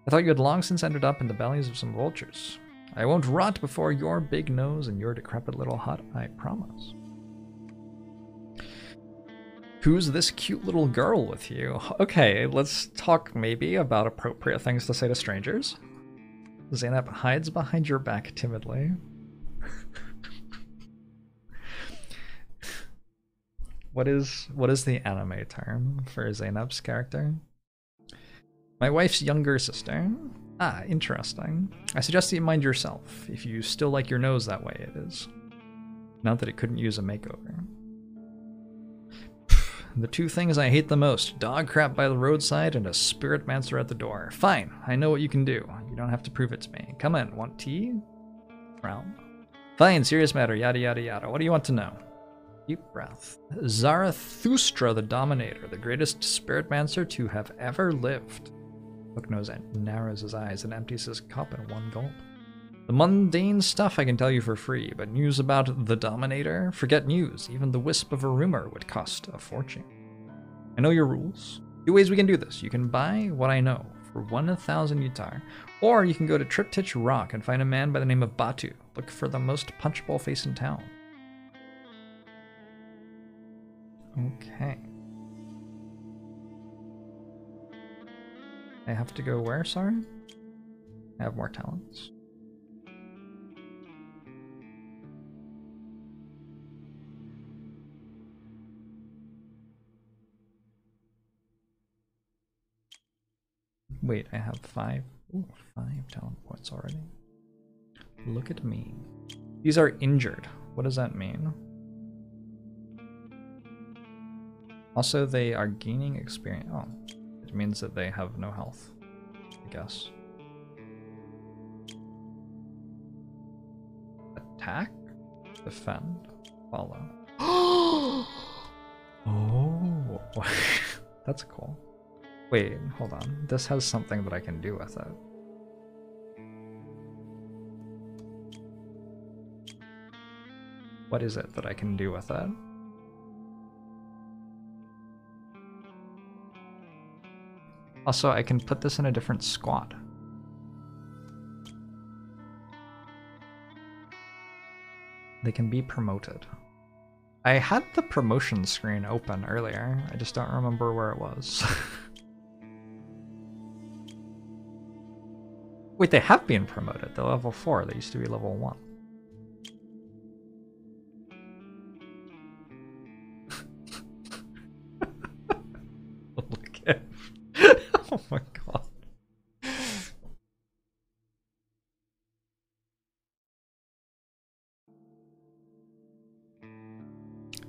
I thought you had long since ended up in the bellies of some vultures. I won't rot before your big nose and your decrepit little hut, I promise. Who's this cute little girl with you? Okay, let's talk maybe about appropriate things to say to strangers. Zainab hides behind your back timidly. what is what is the anime term for Zainab's character? My wife's younger sister. Ah, interesting. I suggest you mind yourself, if you still like your nose that way it is. Not that it couldn't use a makeover. The two things I hate the most dog crap by the roadside and a spirit mancer at the door. Fine, I know what you can do. You don't have to prove it to me. Come in, want tea? Realm. Fine, serious matter, yada yada yada. What do you want to know? Deep breath. Zarathustra the Dominator, the greatest spirit mancer to have ever lived. Hook nose narrows his eyes and empties his cup in one gulp. The mundane stuff I can tell you for free, but news about the Dominator? Forget news. Even the wisp of a rumor would cost a fortune. I know your rules. Two ways we can do this. You can buy what I know for 1,000 Yutar, or you can go to Triptych Rock and find a man by the name of Batu. Look for the most punchable face in town. Okay. I have to go where, sorry? I have more talents. Wait, I have five. Ooh, five talent points already. Look at me. These are injured. What does that mean? Also, they are gaining experience. Oh, it means that they have no health, I guess. Attack, defend, follow. oh, that's cool. Wait, hold on. This has something that I can do with it. What is it that I can do with it? Also, I can put this in a different squad. They can be promoted. I had the promotion screen open earlier. I just don't remember where it was. Wait, they have been promoted. They're level 4. They used to be level 1. Look at Oh my god.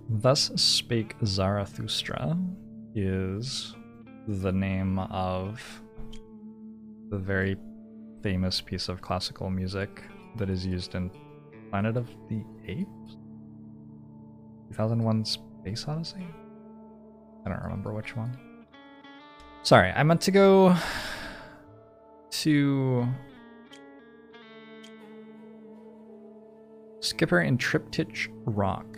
Thus Spake Zarathustra is the name of the very famous piece of classical music that is used in Planet of the Apes? 2001 Space Odyssey? I don't remember which one. Sorry, I meant to go to Skipper in Triptych Rock.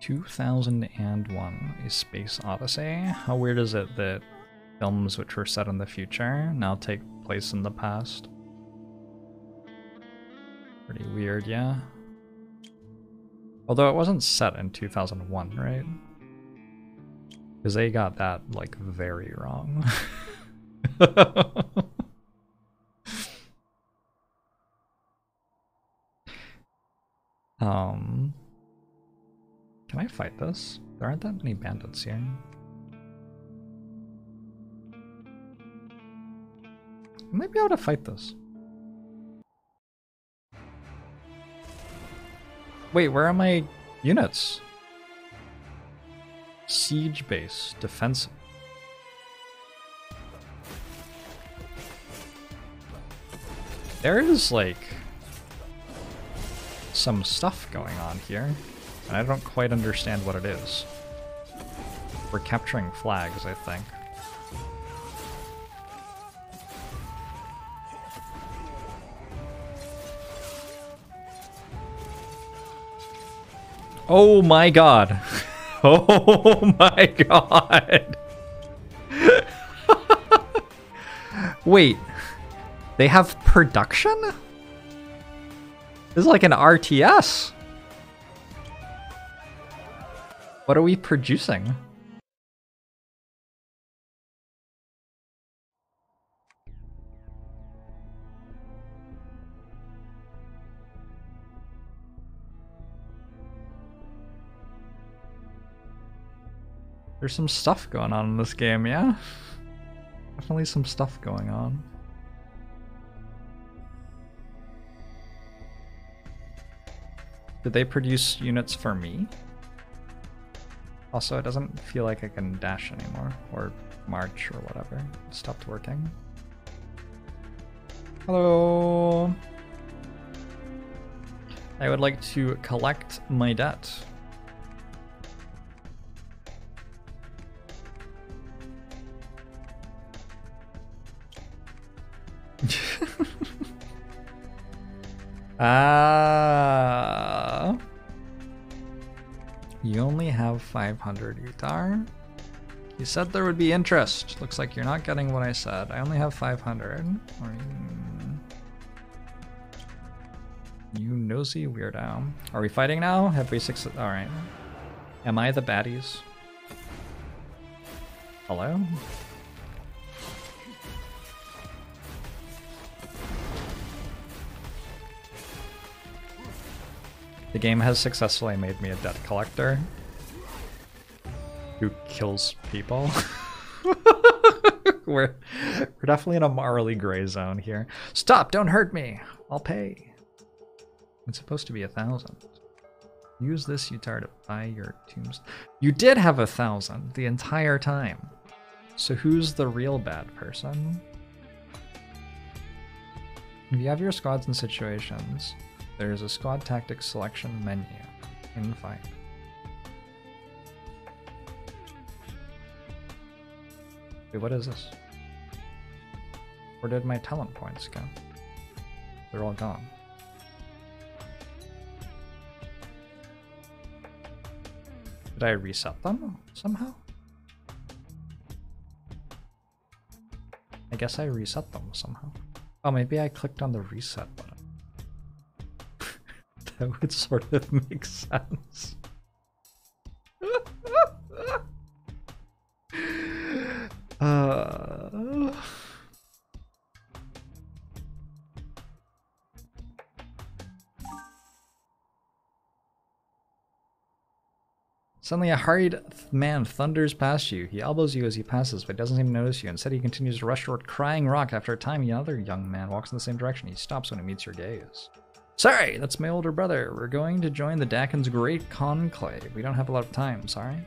2001 A Space Odyssey. How weird is it that films which were set in the future now take place in the past? Pretty weird, yeah? Although it wasn't set in 2001, right? Because they got that, like, very wrong. Um, can I fight this? There aren't that many bandits here. I might be able to fight this. Wait, where are my units? Siege base, defensive. There is like some stuff going on here, and I don't quite understand what it is. We're capturing flags, I think. Oh my god. Oh my god. Wait. They have production? This is like an RTS. What are we producing? There's some stuff going on in this game, yeah? Definitely some stuff going on. Did they produce units for me? Also, it doesn't feel like I can dash anymore, or march, or whatever. It stopped working. Hello! I would like to collect my debt. Ah. You only have 500 Uthar. You said there would be interest. Looks like you're not getting what I said. I only have 500. You nosy weirdo. Are we fighting now? Have we six? All right. Am I the baddies? Hello? The game has successfully made me a debt collector who kills people. we're, we're definitely in a morally gray zone here. Stop! Don't hurt me! I'll pay. It's supposed to be a thousand. Use this Uthar to buy your tombstone. You did have a thousand the entire time. So who's the real bad person? If you have your squads and situations, there is a squad tactics selection menu in Fight. Wait, what is this? Where did my talent points go? They're all gone. Did I reset them somehow? I guess I reset them somehow. Oh, maybe I clicked on the reset button that would sort of make sense. uh... Suddenly, a hurried man thunders past you. He elbows you as he passes, but doesn't seem to notice you. Instead, he continues to rush toward crying rock. After a time, another young man walks in the same direction. He stops when he meets your gaze. Sorry, that's my older brother. We're going to join the Dakin's Great Conclave. We don't have a lot of time, sorry.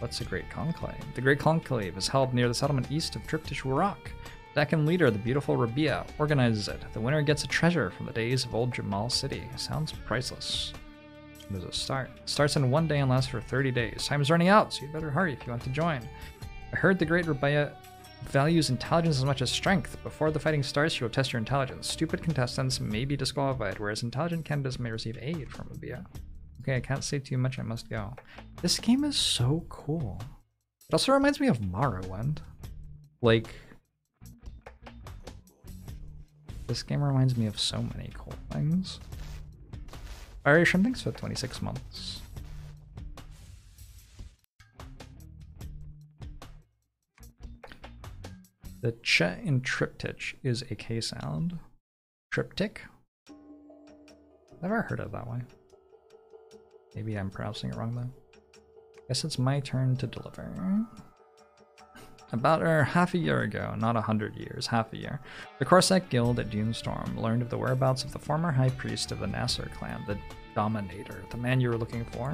What's a Great Conclave? The Great Conclave is held near the settlement east of Triptych Rock. Dakin leader, the beautiful Rabia, organizes it. The winner gets a treasure from the days of old Jamal City. Sounds priceless. Does it start? It starts in one day and lasts for 30 days. Time is running out, so you better hurry if you want to join. I heard the Great Rabia values intelligence as much as strength. Before the fighting starts, you'll test your intelligence. Stupid contestants may be disqualified, whereas intelligent candidates may receive aid from Rabia. Okay, I can't say too much, I must go. This game is so cool. It also reminds me of Morrowind. Like, this game reminds me of so many cool things. Variation, thanks for 26 months. The ch in triptych is a K sound. Triptych? Never heard it that way. Maybe I'm pronouncing it wrong though. Guess it's my turn to deliver. About half a year ago, not a hundred years, half a year, the Corsac Guild at Dunestorm learned of the whereabouts of the former high priest of the Nasser clan, the Dominator, the man you were looking for.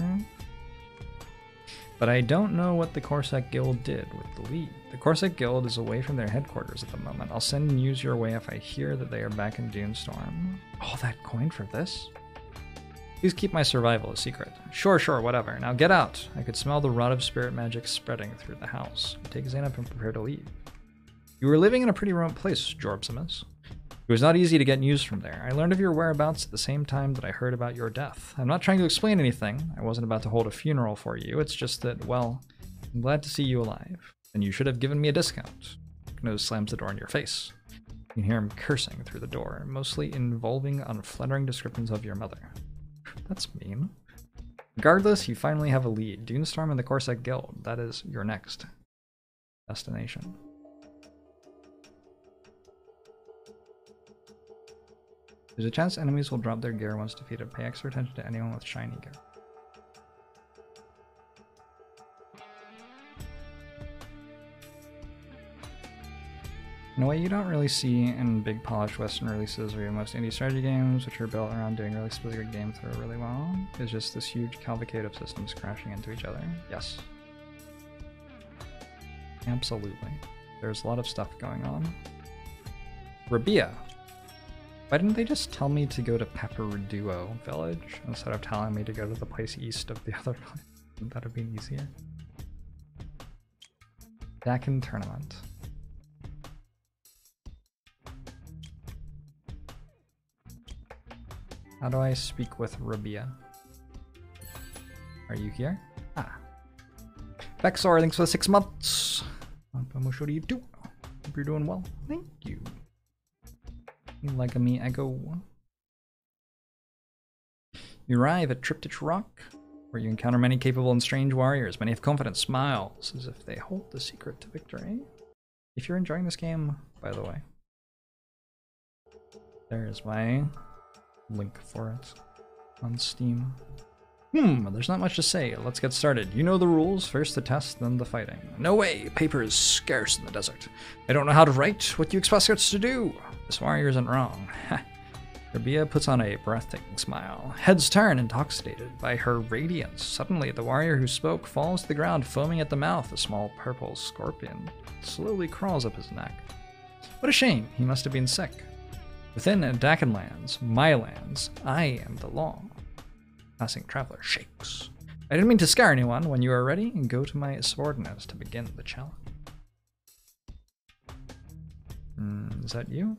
But I don't know what the Corsac Guild did with the lead. The Corsac Guild is away from their headquarters at the moment. I'll send news your way if I hear that they are back in Dunestorm. Oh, that coin for this? Please keep my survival a secret. Sure, sure, whatever. Now get out. I could smell the rot of spirit magic spreading through the house. Take Zainab and prepare to leave. You were living in a pretty remote place, Jorbsimus. It was not easy to get news from there. I learned of your whereabouts at the same time that I heard about your death. I'm not trying to explain anything. I wasn't about to hold a funeral for you. It's just that, well, I'm glad to see you alive. And you should have given me a discount. Nose slams the door in your face. You can hear him cursing through the door, mostly involving unflattering descriptions of your mother. That's mean. Regardless, you finally have a lead. Dunestorm and the Corsac Guild. That is your next destination. There's a chance enemies will drop their gear once defeated. Pay extra attention to anyone with shiny gear. In a way you don't really see in big polished Western releases or most indie strategy games, which are built around doing really specific game throw really well, is just this huge cavalcade of systems crashing into each other. Yes. Absolutely. There's a lot of stuff going on. Rabia. Why didn't they just tell me to go to Pepperuduo village instead of telling me to go to the place east of the other place? That have been easier? Back in tournament. How do I speak with Rabia? Are you here? Ah. Vexor, thanks for the six months. What do you do? Hope you're doing well. Thank you. You like me, Echo. You arrive at Triptych Rock, where you encounter many capable and strange warriors. Many have confident smiles, as if they hold the secret to victory. If you're enjoying this game, by the way, there's my link for it on Steam. Hmm, there's not much to say. Let's get started. You know the rules. First the test, then the fighting. No way! Paper is scarce in the desert. I don't know how to write. What you expect us to do? This warrior isn't wrong. Rabia puts on a breathtaking smile. Heads turn, intoxicated by her radiance. Suddenly, the warrior who spoke falls to the ground, foaming at the mouth. A small purple scorpion slowly crawls up his neck. What a shame. He must have been sick. Within Dakin lands, my lands, I am the law. Passing traveler shakes. I didn't mean to scare anyone. When you are ready, and go to my subordinates to begin the challenge. Mm, is that you?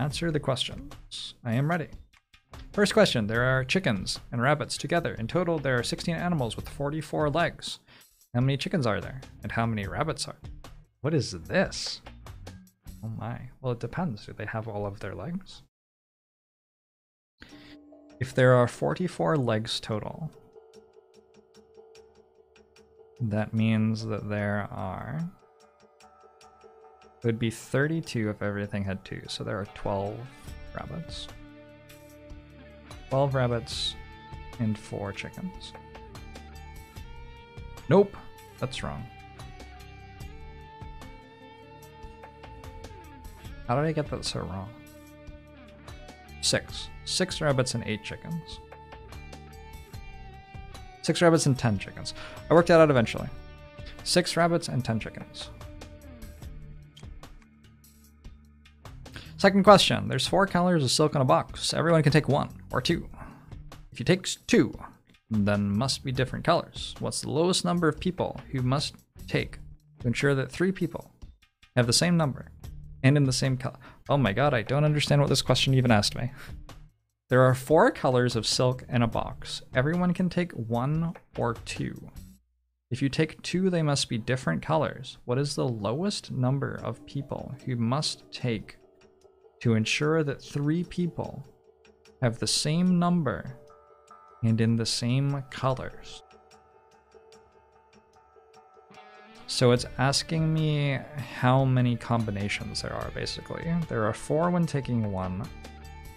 Answer the questions. I am ready. First question There are chickens and rabbits together. In total, there are 16 animals with 44 legs. How many chickens are there? And how many rabbits are there? What is this? Oh my. Well, it depends. Do they have all of their legs? If there are 44 legs total, that means that there are. It would be 32 if everything had two, so there are 12 rabbits. 12 rabbits and 4 chickens. Nope, that's wrong. How did I get that so wrong? Six. Six rabbits and eight chickens. Six rabbits and ten chickens. I worked that out eventually. Six rabbits and ten chickens. Second question. There's four colors of silk in a box. Everyone can take one or two. If you take two, then must be different colors. What's the lowest number of people who must take to ensure that three people have the same number and in the same color. Oh my god, I don't understand what this question even asked me. There are four colors of silk in a box. Everyone can take one or two. If you take two, they must be different colors. What is the lowest number of people who must take to ensure that three people have the same number and in the same colors? So it's asking me how many combinations there are, basically. There are four when taking one,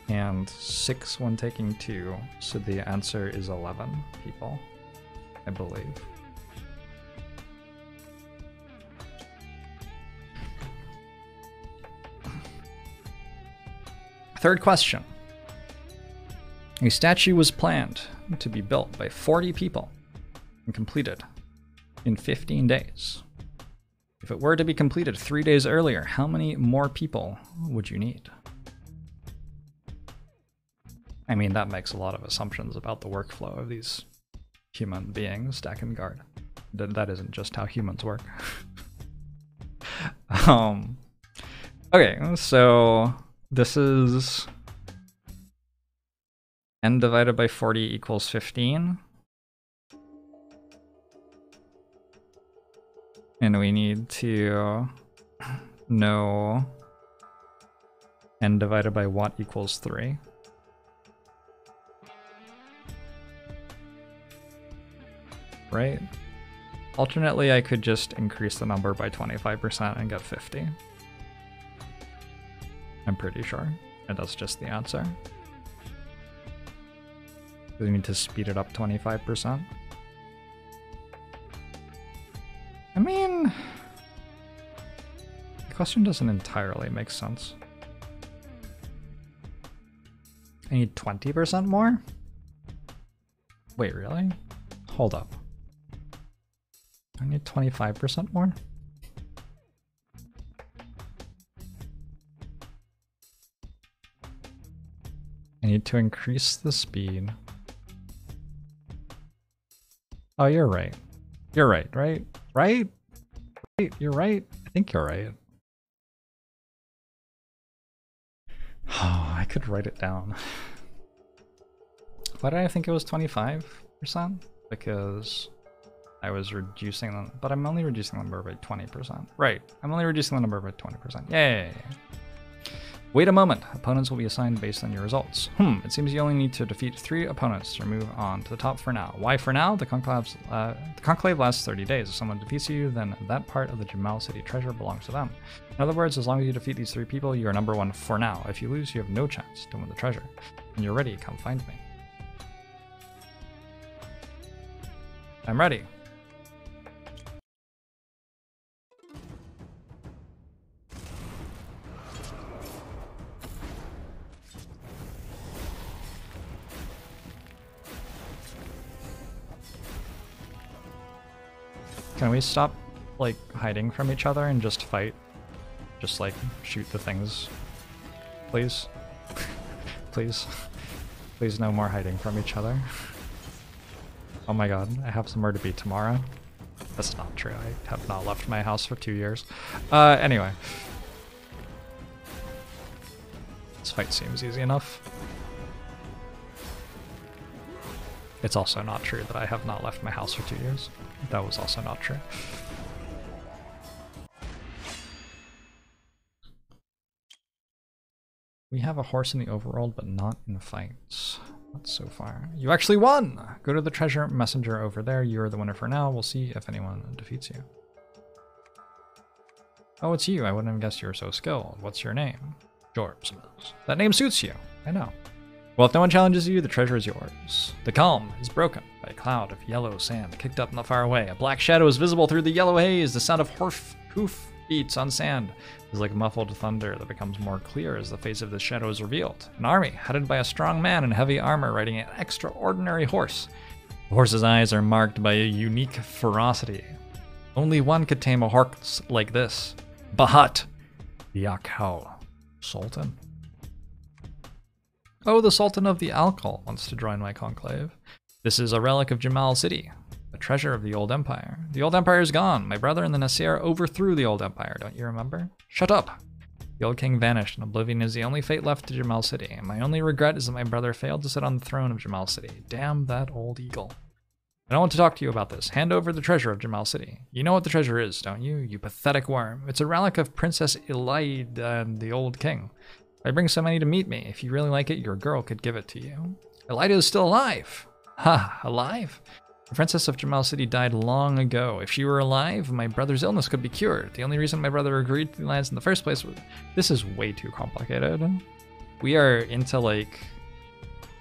and 6 when taking 2, so the answer is 11 people, I believe. Third question. A statue was planned to be built by 40 people and completed in 15 days. If it were to be completed three days earlier, how many more people would you need? I mean, that makes a lot of assumptions about the workflow of these human beings, Stack and Guard. That, that isn't just how humans work. um, okay, so this is n divided by 40 equals 15. And we need to know n divided by what equals 3. Right? Alternately, I could just increase the number by 25% and get 50. I'm pretty sure. And that's just the answer. We need to speed it up 25%. I mean, the question doesn't entirely make sense. I need 20% more? Wait, really? Hold up. I need 25% more? I need to increase the speed. Oh, you're right. You're right, right? Right? Right? You're right? I think you're right. Oh, I could write it down. Why did I think it was 25%? Because I was reducing them, but I'm only reducing the number by 20%. Right, I'm only reducing the number by 20%. Yay! Wait a moment. Opponents will be assigned based on your results. Hmm, it seems you only need to defeat three opponents to move on to the top for now. Why for now? The, uh, the conclave lasts 30 days. If someone defeats you, then that part of the Jamal City treasure belongs to them. In other words, as long as you defeat these three people, you are number one for now. If you lose, you have no chance to win the treasure. When you're ready, come find me. I'm ready. Can we stop, like, hiding from each other and just fight? Just, like, shoot the things. Please? Please? Please no more hiding from each other. Oh my god, I have somewhere to be tomorrow. That's not true. I have not left my house for two years. Uh, anyway. This fight seems easy enough. It's also not true that I have not left my house for two years. That was also not true. We have a horse in the overworld, but not in fights. Not so far. You actually won! Go to the treasure messenger over there. You're the winner for now. We'll see if anyone defeats you. Oh, it's you. I wouldn't have guessed you were so skilled. What's your name? Jorbs. That name suits you. I know. Well, if no one challenges you, the treasure is yours. The calm is broken by a cloud of yellow sand kicked up not far away. A black shadow is visible through the yellow haze. The sound of hoof, hoof beats on sand is like muffled thunder that becomes more clear as the face of the shadow is revealed. An army headed by a strong man in heavy armor riding an extraordinary horse. The horse's eyes are marked by a unique ferocity. Only one could tame a horse like this. Bahat, the Sultan. Oh, the Sultan of the Alkal wants to join my conclave. This is a relic of Jamal City, a treasure of the old empire. The old empire is gone. My brother and the Nasir overthrew the old empire, don't you remember? Shut up! The old king vanished, and oblivion is the only fate left to Jamal City. And my only regret is that my brother failed to sit on the throne of Jamal City. Damn that old eagle. I don't want to talk to you about this. Hand over the treasure of Jamal City. You know what the treasure is, don't you? You pathetic worm. It's a relic of Princess Elaide and the old king. I bring so many to meet me. If you really like it, your girl could give it to you. Elida is still alive. Ha, alive? The princess of Jamal City died long ago. If she were alive, my brother's illness could be cured. The only reason my brother agreed to the alliance in the first place was... This is way too complicated. we are into like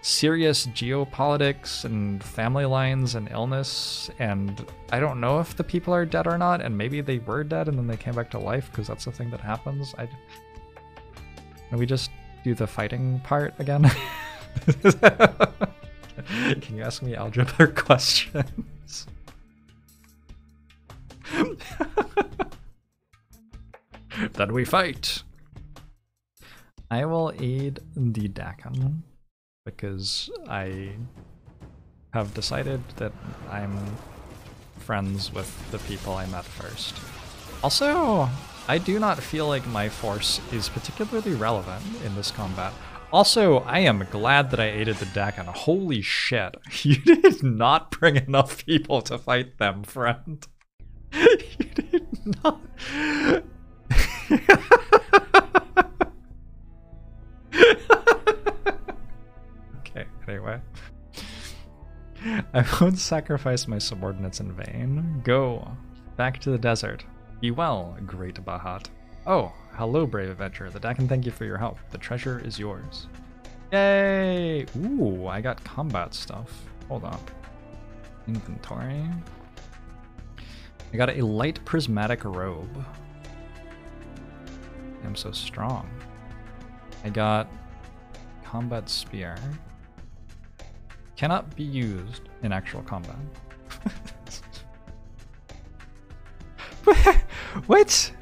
serious geopolitics and family lines and illness and i don't know if the people are dead or not and maybe they were dead and then they came back to life because that's the thing that happens i can we just do the fighting part again? Can you ask me algebra questions? Then we fight. I will aid the dakan because I have decided that I'm friends with the people I met first. Also, I do not feel like my force is particularly relevant in this combat. Also, I am glad that I aided the Dakan. Holy shit. You did not bring enough people to fight them, friend. you did not. Okay, anyway. I won't sacrifice my subordinates in vain. Go, back to the desert. Be well, great Bahat. Oh, hello, brave adventurer. The Dakan thank you for your help. The treasure is yours. Yay! Ooh, I got combat stuff. Hold up. Inventory. I got a light prismatic robe. I'm so strong. I got combat spear cannot be used in actual combat. what?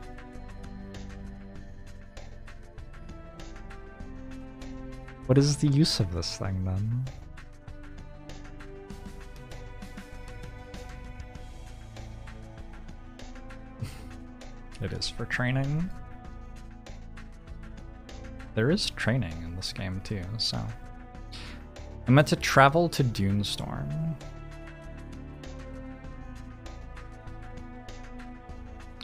What is the use of this thing then? it is for training. There is training in this game too, so. I'm meant to travel to Dunestorm.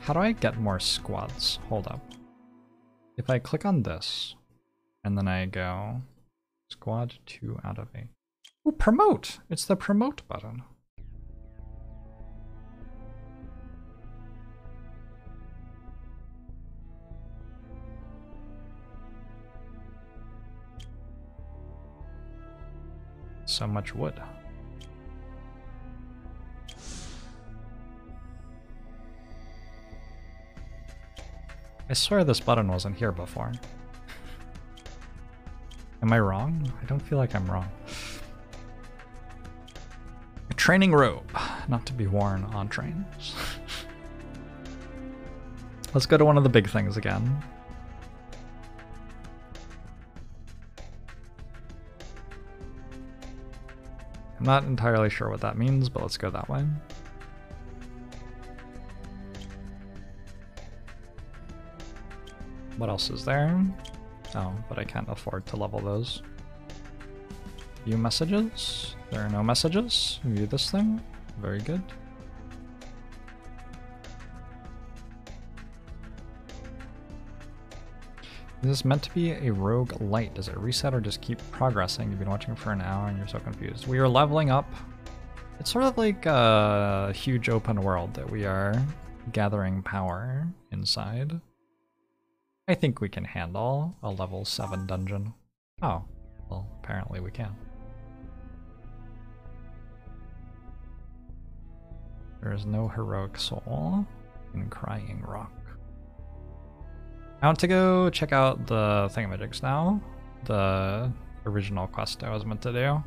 How do I get more squads? Hold up. If I click on this, and then I go squad 2 out of 8. Ooh, promote! It's the promote button. so much wood. I swear this button wasn't here before. Am I wrong? I don't feel like I'm wrong. A training robe, not to be worn on trains. Let's go to one of the big things again. I'm not entirely sure what that means, but let's go that way. What else is there? Oh, but I can't afford to level those. View messages? There are no messages. View this thing. Very good. This is this meant to be a roguelite? Does it reset or just keep progressing? You've been watching for an hour and you're so confused. We are leveling up. It's sort of like a huge open world that we are gathering power inside. I think we can handle a level 7 dungeon. Oh, well, apparently we can. There is no heroic soul in Crying Rock. I want to go check out the thingamajigs now. The original quest I was meant to do.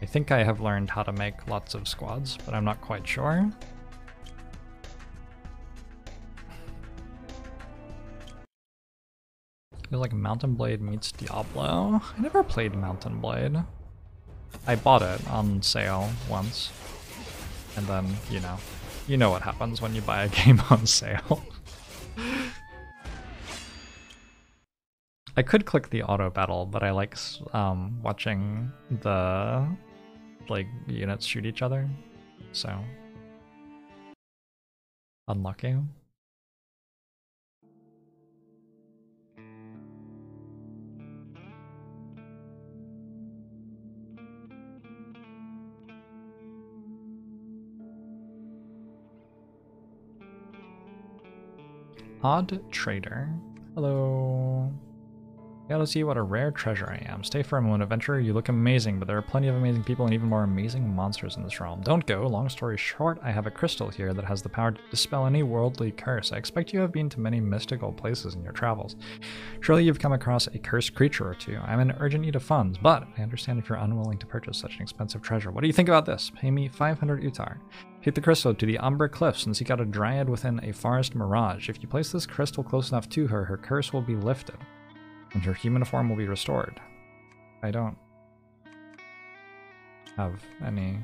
I think I have learned how to make lots of squads, but I'm not quite sure. Feels like Mount & Blade meets Diablo. I never played Mount & Blade. I bought it on sale once. And then, you know, you know what happens when you buy a game on sale. I could click the auto battle, but I like um, watching the like units shoot each other. So unlucky. Odd Trader. Hello. gotta see what a rare treasure I am. Stay for a moment, adventurer. You look amazing, but there are plenty of amazing people and even more amazing monsters in this realm. Don't go. Long story short, I have a crystal here that has the power to dispel any worldly curse. I expect you have been to many mystical places in your travels. Surely you've come across a cursed creature or two. I'm in urgent need of funds, but I understand if you're unwilling to purchase such an expensive treasure. What do you think about this? Pay me 500 utar. Take the crystal to the Umber Cliffs and seek out a dryad within a forest mirage. If you place this crystal close enough to her, her curse will be lifted and her human form will be restored. I don't have any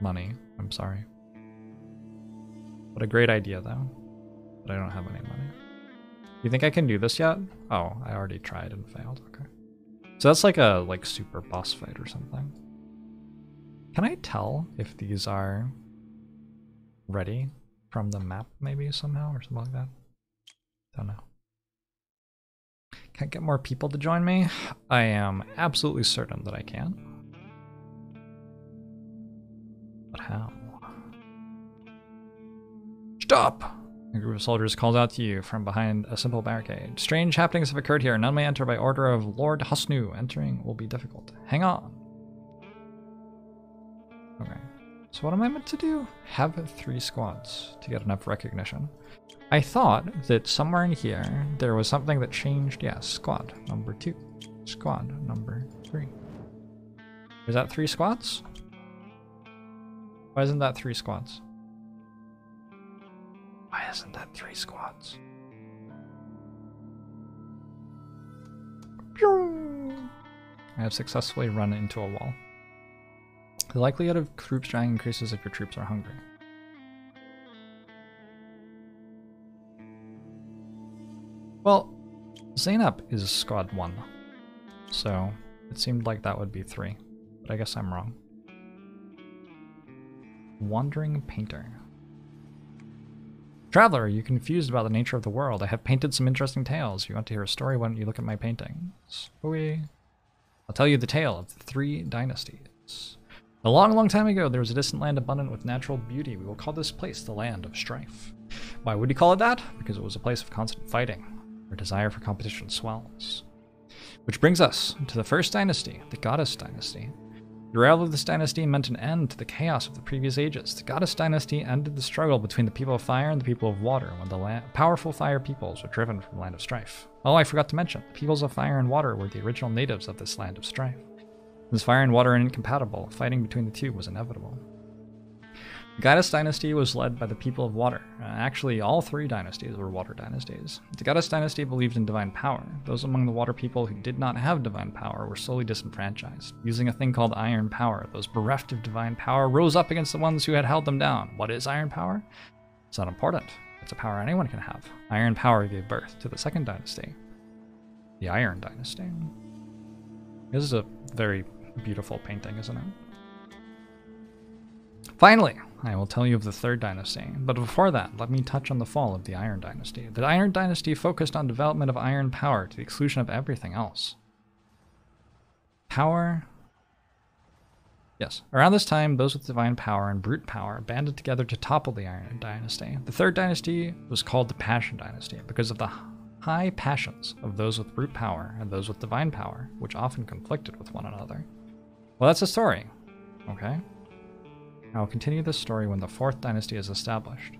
money. I'm sorry. What a great idea, though. But I don't have any money. You think I can do this yet? Oh, I already tried and failed. Okay. So that's like a like super boss fight or something. Can I tell if these are ready from the map maybe somehow or something like that? Don't know. Can't get more people to join me? I am absolutely certain that I can. But how? Stop! A group of soldiers calls out to you from behind a simple barricade. Strange happenings have occurred here. None may enter by order of Lord Husnu. Entering will be difficult. Hang on. Okay. So what am I meant to do? Have three squads to get enough recognition. I thought that somewhere in here there was something that changed. Yes, yeah, squad number two, squad number three. Is that three squads? Why isn't that three squads? Why isn't that three squads? I have successfully run into a wall. The likelihood of troops dying increases if your troops are hungry. Well, Zainab is squad 1, so it seemed like that would be 3, but I guess I'm wrong. Wandering Painter. Traveler, are you confused about the nature of the world? I have painted some interesting tales. If you want to hear a story, why don't you look at my paintings? I'll tell you the tale of the three dynasties. A long, long time ago, there was a distant land abundant with natural beauty. We will call this place the Land of Strife. Why would he call it that? Because it was a place of constant fighting. Our desire for competition swells. Which brings us to the first dynasty, the Goddess Dynasty. The arrival of this dynasty meant an end to the chaos of the previous ages. The Goddess Dynasty ended the struggle between the people of fire and the people of water when the powerful fire peoples were driven from the land of strife. Oh, I forgot to mention, the peoples of fire and water were the original natives of this land of strife. Since fire and water are incompatible, fighting between the two was inevitable. The Goddess dynasty was led by the people of water. Uh, actually, all three dynasties were water dynasties. The Goddess dynasty believed in divine power. Those among the water people who did not have divine power were slowly disenfranchised. Using a thing called iron power, those bereft of divine power rose up against the ones who had held them down. What is iron power? It's not important. It's a power anyone can have. Iron power gave birth to the second dynasty, the Iron Dynasty. This is a very beautiful painting, isn't it? Finally, I will tell you of the Third Dynasty, but before that, let me touch on the fall of the Iron Dynasty. The Iron Dynasty focused on development of iron power to the exclusion of everything else. Power. Yes, around this time, those with divine power and brute power banded together to topple the Iron Dynasty. The Third Dynasty was called the Passion Dynasty because of the high passions of those with brute power and those with divine power, which often conflicted with one another. Well, that's the story, okay? I will continue this story when the fourth dynasty is established.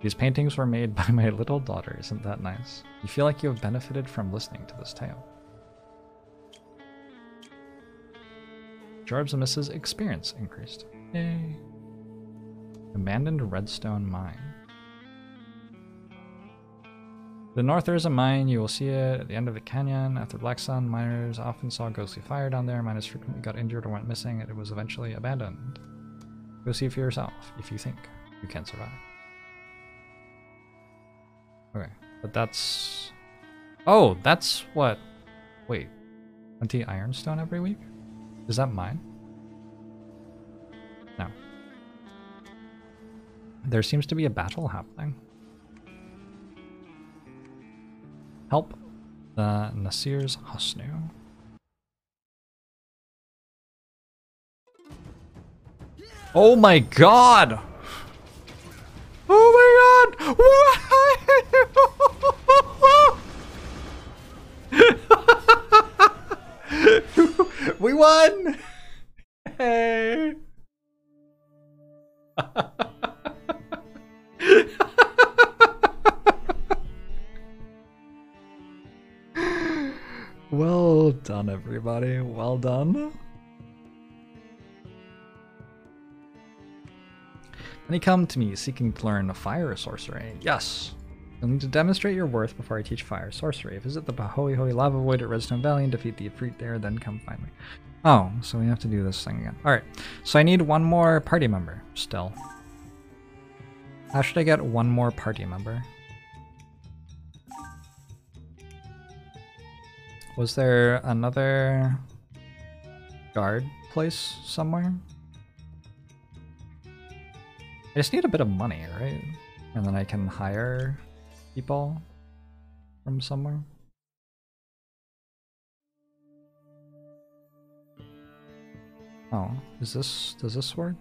These paintings were made by my little daughter, isn't that nice? You feel like you have benefited from listening to this tale. Jorbs and Mrs. experience increased. Yay. Abandoned redstone mine. The north there is a mine. You will see it at the end of the canyon. After Black Sun, miners often saw ghostly fire down there. Miners frequently got injured or went missing, and it was eventually abandoned. Go see for yourself if you think you can survive. Okay, but that's... Oh, that's what... Wait, 20 ironstone every week? Is that mine? No. There seems to be a battle happening. help the Nasir's Husnu. Oh my god! Oh my god! We won! Hey! well done, everybody. Well done. He come to me seeking to learn fire sorcery. Yes. You'll need to demonstrate your worth before I teach fire sorcery. Visit the Bahoe Hoi Lava Void at Redstone Valley and defeat the Ifrit there, then come find me. Oh, so we have to do this thing again. Alright, so I need one more party member still. How should I get one more party member? Was there another guard place somewhere? I just need a bit of money, right? And then I can hire people from somewhere. Oh, is this, does this work?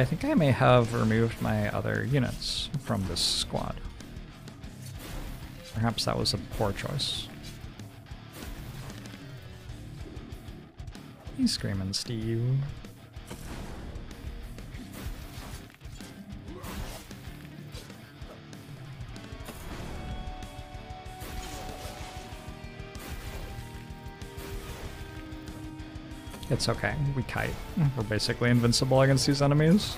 I think I may have removed my other units from this squad. Perhaps that was a poor choice. He's screaming, Steve. It's okay, we kite. Hmm. We're basically invincible against these enemies.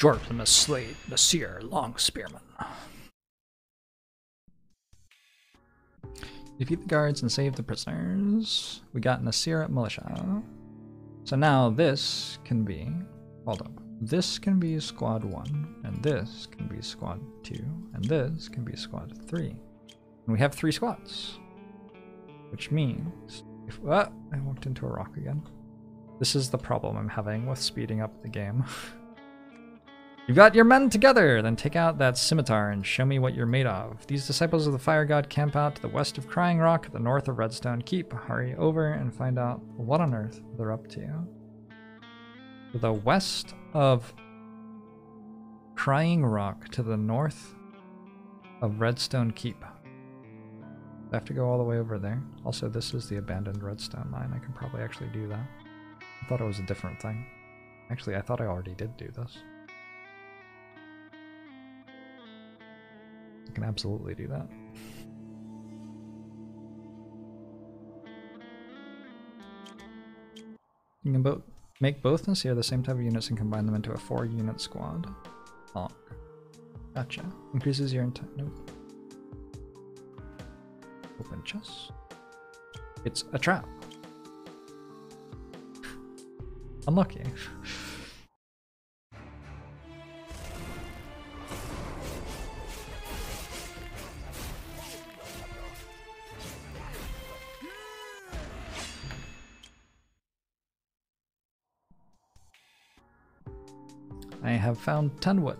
Jordan must slay Nasir Long Spearman. Defeat the guards and save the prisoners. We got Nasir at Militia. So now this can be, hold up, this can be squad 1, and this can be squad 2, and this can be squad 3. And we have three squads. Which means, if, ah, I walked into a rock again. This is the problem I'm having with speeding up the game. You've got your men together! Then take out that scimitar and show me what you're made of. These disciples of the fire god camp out to the west of Crying Rock the north of Redstone Keep. Hurry over and find out what on earth they're up to. To the west of Crying Rock to the north of Redstone Keep. I have to go all the way over there. Also, this is the abandoned redstone mine. I can probably actually do that. I thought it was a different thing. Actually, I thought I already did do this. I can absolutely do that. You can both make both Nasir the same type of units and combine them into a four unit squad. Oh. Gotcha. Increases your intent. Nope. Open chest. It's a trap. Unlucky. have found 10 wood.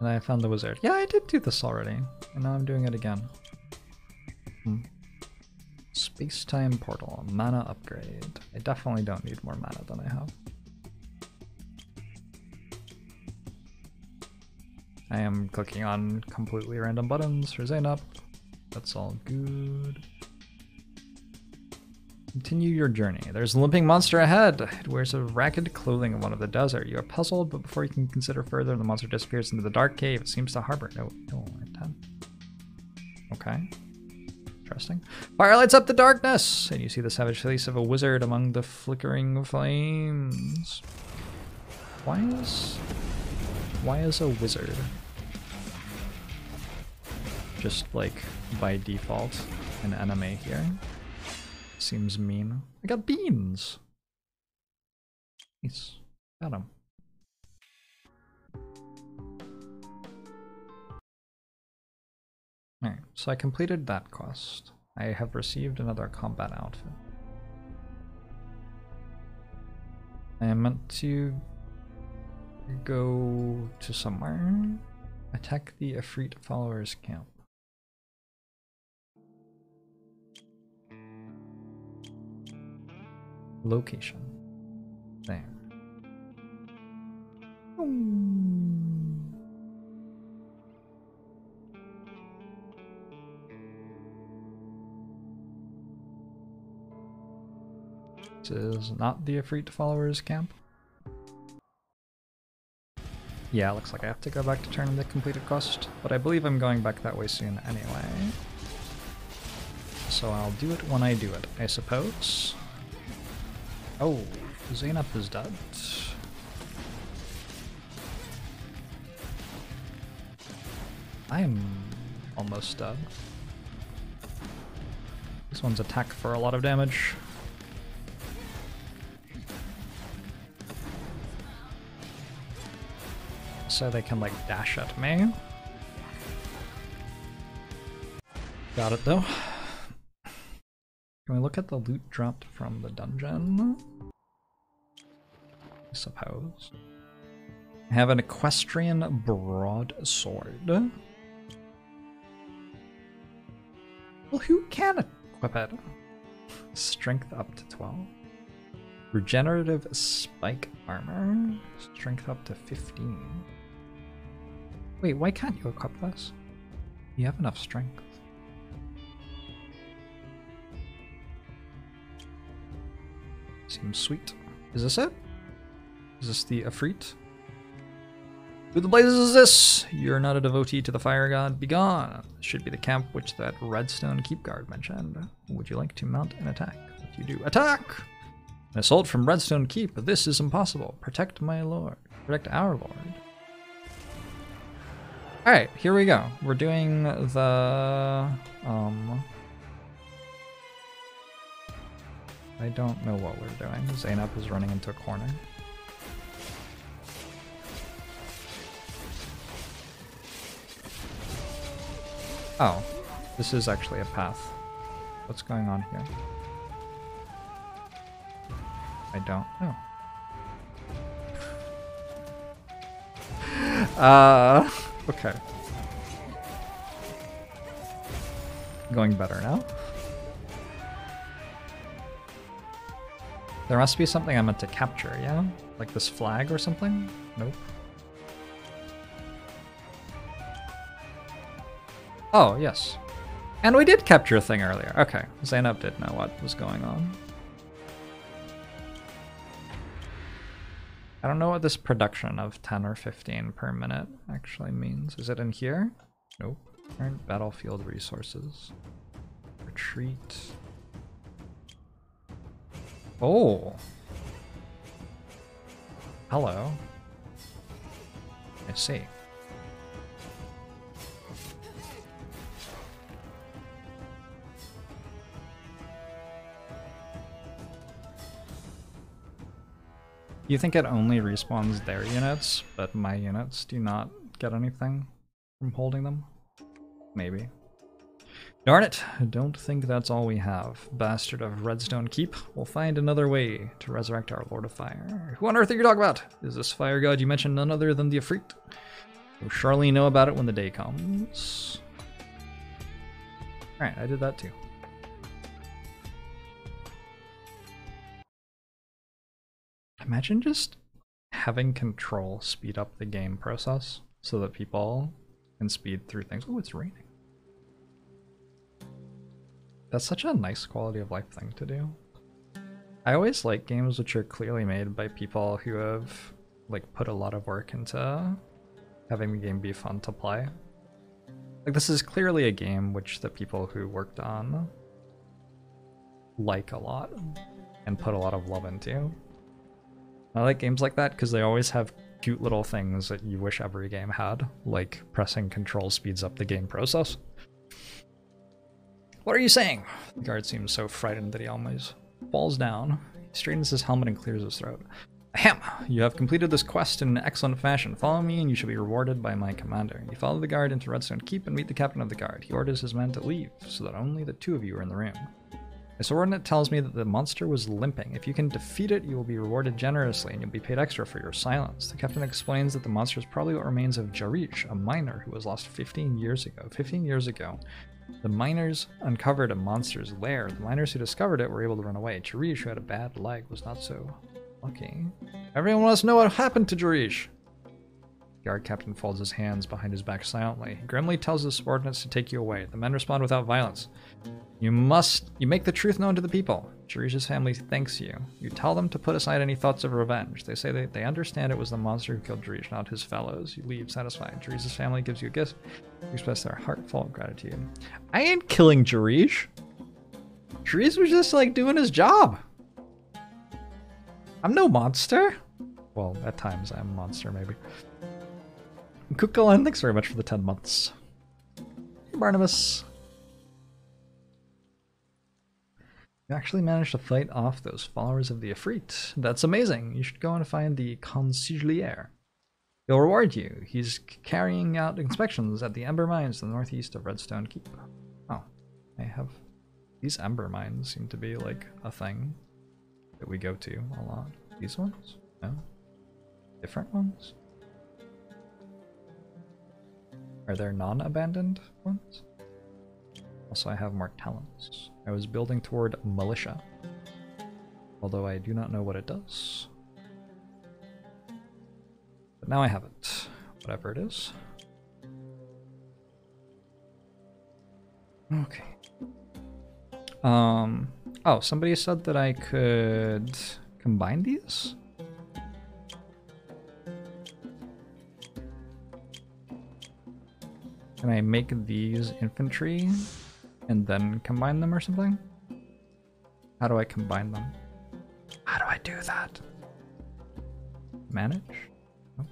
And I found the wizard. Yeah, I did do this already. And now I'm doing it again. Hmm. Space-time portal. Mana upgrade. I definitely don't need more mana than I have. I am clicking on completely random buttons for Zainab. That's all good. Continue your journey. There's a limping monster ahead. It wears a ragged clothing of one of the desert. You are puzzled, but before you can consider further, the monster disappears into the dark cave. It seems to harbor no no intent. Okay. Interesting. Fire lights up the darkness, and you see the savage face of a wizard among the flickering flames. Why is why is a wizard just like by default an enemy here? Seems mean. I got beans. Nice. Got him. Alright, so I completed that quest. I have received another combat outfit. I am meant to go to somewhere. Attack the Efreet followers camp. Location. There. This is not the Efreet followers camp. Yeah, looks like I have to go back to turn in the completed quest, but I believe I'm going back that way soon anyway. So I'll do it when I do it, I suppose. Oh, Zainab is dead. I am almost dead. This one's attack for a lot of damage. So they can like dash at me. Got it though. Look at the loot dropped from the dungeon? I suppose. I have an equestrian broadsword. Well, who can equip it? Strength up to 12. Regenerative spike armor. Strength up to 15. Wait, why can't you equip this? You have enough strength. Seems sweet. Is this it? Is this the Efreet? Who the blazes is this? You're not a devotee to the fire god. Begone! This should be the camp which that redstone keep guard mentioned. Would you like to mount an attack? What you do? Attack! An assault from Redstone Keep. This is impossible. Protect my lord. Protect our lord. Alright, here we go. We're doing the um I don't know what we're doing. Zainab is running into a corner. Oh, this is actually a path. What's going on here? I don't know. Uh, okay. Going better now. There must be something I meant to capture, yeah? Like this flag or something? Nope. Oh, yes. And we did capture a thing earlier. Okay, Zainab did know what was going on. I don't know what this production of 10 or 15 per minute actually means. Is it in here? Nope. Current battlefield resources. Retreat. Oh. Hello. I see. You think it only respawns their units, but my units do not get anything from holding them? Maybe. Darn it, I don't think that's all we have. Bastard of Redstone Keep we'll find another way to resurrect our Lord of Fire. Who on earth are you talking about? Is this fire god you mentioned none other than the Efreet? You'll surely know about it when the day comes. Alright, I did that too. Imagine just having control speed up the game process so that people can speed through things. Oh, it's raining. That's such a nice quality of life thing to do. I always like games which are clearly made by people who have like put a lot of work into having the game be fun to play. Like this is clearly a game which the people who worked on like a lot and put a lot of love into. I like games like that because they always have cute little things that you wish every game had, like pressing control speeds up the game process. What are you saying? The guard seems so frightened that he almost falls down. He straightens his helmet and clears his throat. Ahem! You have completed this quest in an excellent fashion. Follow me and you shall be rewarded by my commander. You follow the guard into Redstone Keep and meet the captain of the guard. He orders his men to leave, so that only the two of you are in the room. A subordinate tells me that the monster was limping. If you can defeat it, you will be rewarded generously and you'll be paid extra for your silence. The captain explains that the monster is probably what remains of Jarish, a miner who was lost 15 years ago. 15 years ago, the miners uncovered a monster's lair. The miners who discovered it were able to run away. Jarish, who had a bad leg, was not so lucky. Everyone wants to know what happened to Jarish. Guard captain folds his hands behind his back silently. He grimly tells his subordinates to take you away. The men respond without violence. You must, you make the truth known to the people. Jarish's family thanks you. You tell them to put aside any thoughts of revenge. They say that they understand it was the monster who killed Jarish, not his fellows. You leave satisfied. Jarish's family gives you a gift. You express their heartfelt gratitude. I ain't killing Jarish. Jarish was just like doing his job. I'm no monster. Well, at times I'm a monster, maybe. Kukulon, thanks very much for the 10 months. Hey, Barnabas. You actually managed to fight off those followers of the Ifrit. That's amazing. You should go and find the Consigliere. He'll reward you. He's carrying out inspections at the Ember Mines to the northeast of Redstone Keep. Oh, I have... These Ember Mines seem to be like a thing that we go to a lot. These ones? No? Different ones? Are there non-abandoned ones? Also, I have more talents. I was building toward militia, although I do not know what it does. But now I have it, whatever it is. Okay. Um. Oh, somebody said that I could combine these. Can I make these infantry and then combine them or something? How do I combine them? How do I do that? Manage? Nope.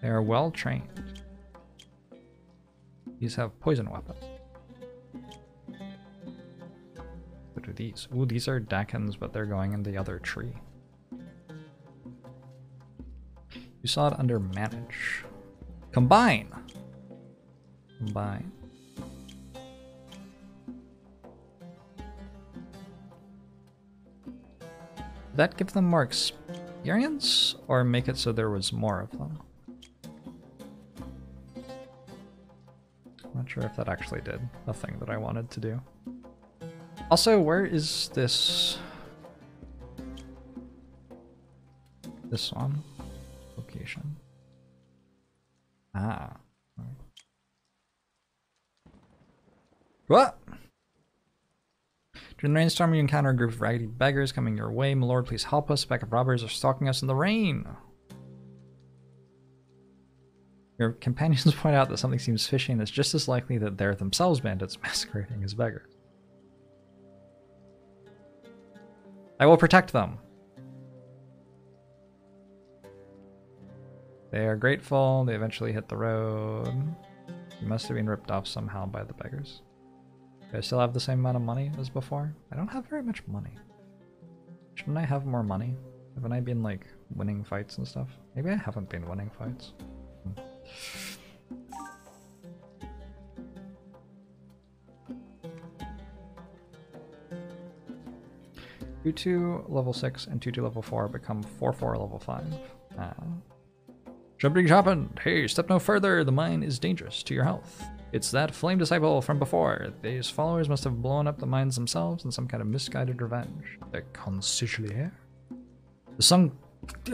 They are well trained. These have poison weapons. What are these? Ooh, these are Dakins, but they're going in the other tree. You saw it under manage. Combine. Combine. Did that give them more experience or make it so there was more of them? Not sure if that actually did the thing that I wanted to do. Also, where is this? This one? Location. Ah. What? During the rainstorm, you encounter a group of raggedy beggars coming your way. My lord, please help us. A pack of robbers are stalking us in the rain. Your companions point out that something seems fishy and it's just as likely that they're themselves bandits masquerading as beggars. I will protect them. They are grateful. They eventually hit the road. Must have been ripped off somehow by the beggars. Do I still have the same amount of money as before? I don't have very much money. Shouldn't I have more money? Haven't I been like winning fights and stuff? Maybe I haven't been winning fights. Hmm. Two level 6 and 2 level 4 become 4 4 level 5. Ah. Jumping happened. Hey, step no further. The mine is dangerous to your health. It's that flame disciple from before. These followers must have blown up the mines themselves in some kind of misguided revenge. The consigliere? The sun.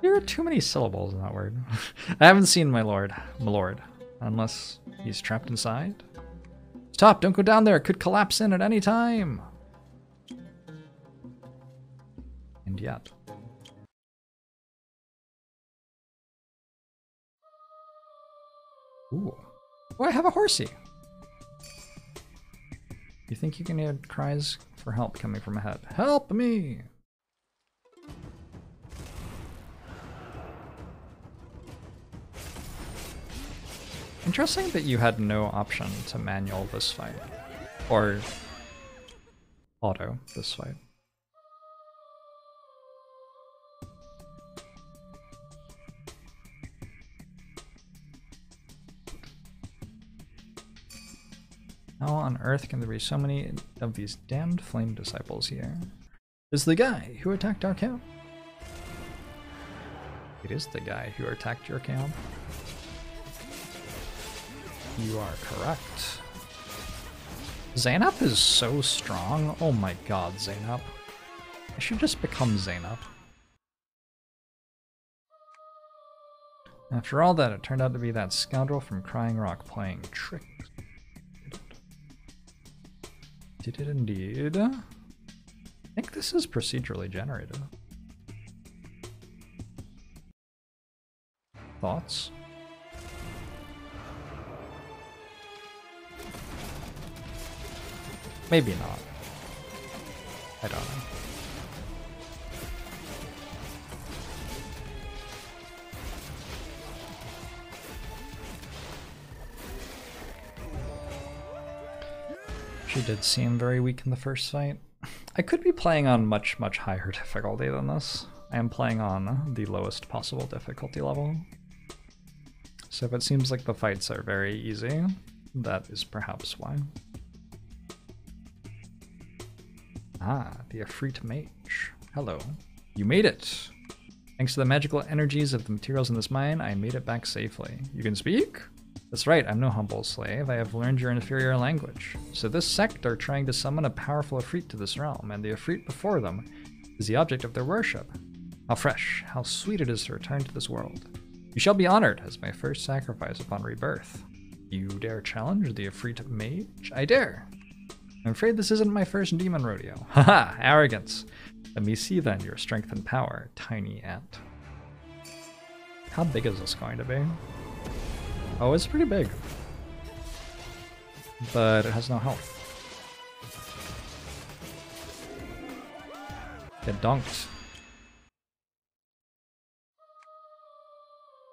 There are too many syllables in that word. I haven't seen my lord, my lord, unless he's trapped inside. Stop! Don't go down there. It could collapse in at any time. And yet. Ooh. Oh, I have a horsey. You think you can hear cries for help coming from ahead? Help me! Interesting that you had no option to manual this fight. Or auto this fight. How on earth can there be so many of these damned flame disciples here? Is the guy who attacked our camp? It is the guy who attacked your camp. You are correct. Zainab is so strong. Oh my god, Zainab. I should just become Zainab. After all that, it turned out to be that scoundrel from Crying Rock playing tricks. Did it indeed? I think this is procedurally generated. Thoughts? Maybe not. I don't know. She did seem very weak in the first fight. I could be playing on much, much higher difficulty than this. I am playing on the lowest possible difficulty level. So if it seems like the fights are very easy, that is perhaps why. Ah, the Efreet Mage. Hello. You made it! Thanks to the magical energies of the materials in this mine, I made it back safely. You can speak? That's right, I'm no humble slave. I have learned your inferior language. So this sect are trying to summon a powerful Efreet to this realm, and the Efreet before them is the object of their worship. How fresh, how sweet it is to return to this world. You shall be honored as my first sacrifice upon rebirth. You dare challenge the Efreet mage? I dare. I'm afraid this isn't my first demon rodeo. Haha, arrogance. Let me see then your strength and power, tiny ant. How big is this going to be? Oh, it's pretty big. But it has no health. Get dunked.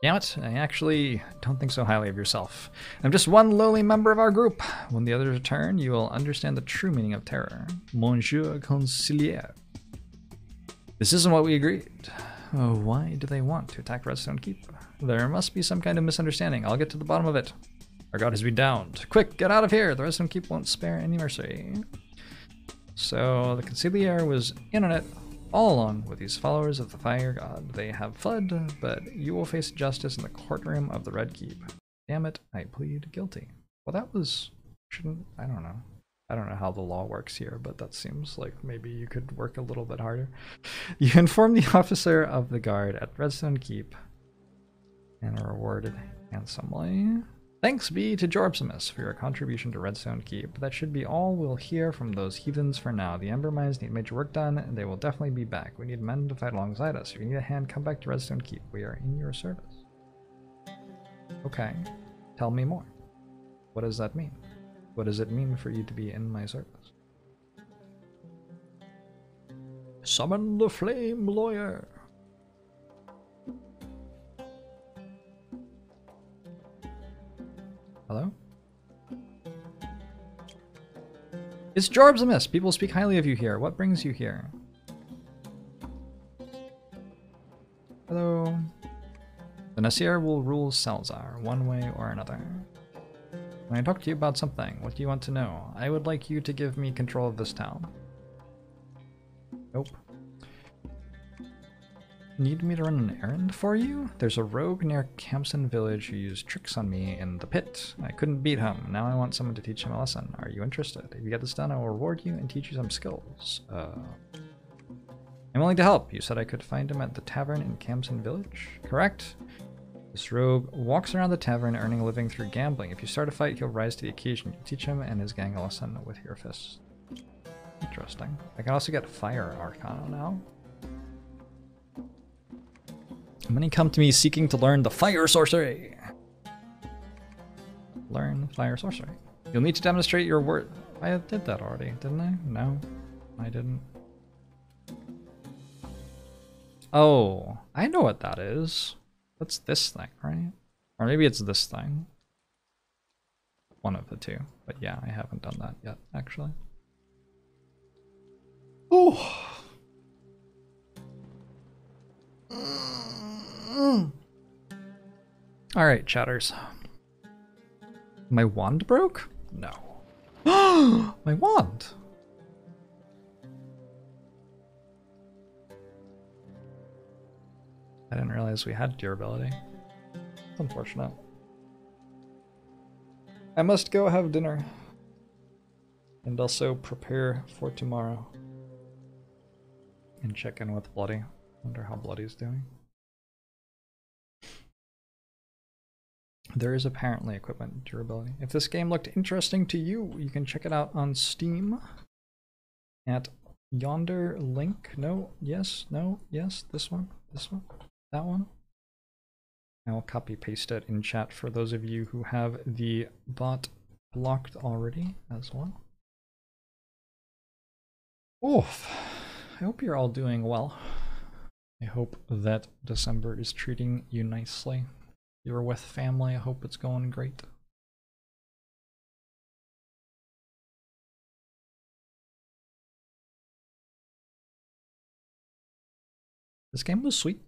Damn it, I actually don't think so highly of yourself. I'm just one lowly member of our group. When the others return, you will understand the true meaning of terror. Monsieur Conciliere. This isn't what we agreed. Oh, why do they want to attack Redstone Keep? There must be some kind of misunderstanding. I'll get to the bottom of it. Our god has been downed. Quick, get out of here! The Redstone Keep won't spare any mercy. So the Conciliere was in on it all along with these followers of the Fire God. They have fled, but you will face justice in the courtroom of the Red Keep. Damn it, I plead guilty. Well, that was... shouldn't... I don't know. I don't know how the law works here, but that seems like maybe you could work a little bit harder. You inform the officer of the guard at Redstone Keep and are rewarded handsomely. Thanks be to Jorbsimus for your contribution to Redstone Keep. That should be all we'll hear from those heathens for now. The Ember Mines need major work done, and they will definitely be back. We need men to fight alongside us. If you need a hand, come back to Redstone Keep. We are in your service. Okay. Tell me more. What does that mean? What does it mean for you to be in my service? Summon the Flame Lawyer. Hello? It's Jorbsimus! People speak highly of you here. What brings you here? Hello? The Nasir will rule Salzaar, one way or another. I talk to you about something, what do you want to know? I would like you to give me control of this town. Nope. Need me to run an errand for you? There's a rogue near Campson Village who used tricks on me in the pit. I couldn't beat him. Now I want someone to teach him a lesson. Are you interested? If you get this done, I will reward you and teach you some skills. Uh, I'm willing to help. You said I could find him at the tavern in Campson Village? Correct? This rogue walks around the tavern earning a living through gambling. If you start a fight, he'll rise to the occasion. You teach him and his gang a lesson with your fists. Interesting. I can also get Fire Arcana now. Many come to me seeking to learn the fire sorcery. Learn fire sorcery. You'll need to demonstrate your word. I did that already, didn't I? No, I didn't. Oh, I know what that is. That's this thing, right? Or maybe it's this thing. one of the two. But yeah, I haven't done that yet, actually. Oh. All right, chatters. My wand broke? No. My wand. I didn't realize we had durability. It's unfortunate. I must go have dinner. And also prepare for tomorrow. And check in with Bloody. Wonder how Bloody's doing. There is apparently equipment durability. If this game looked interesting to you, you can check it out on Steam at yonder link. No, yes, no, yes, this one, this one, that one. I'll copy paste it in chat for those of you who have the bot blocked already as well. Oof. I hope you're all doing well. I hope that December is treating you nicely. You're with family, I hope it's going great. This game was sweet.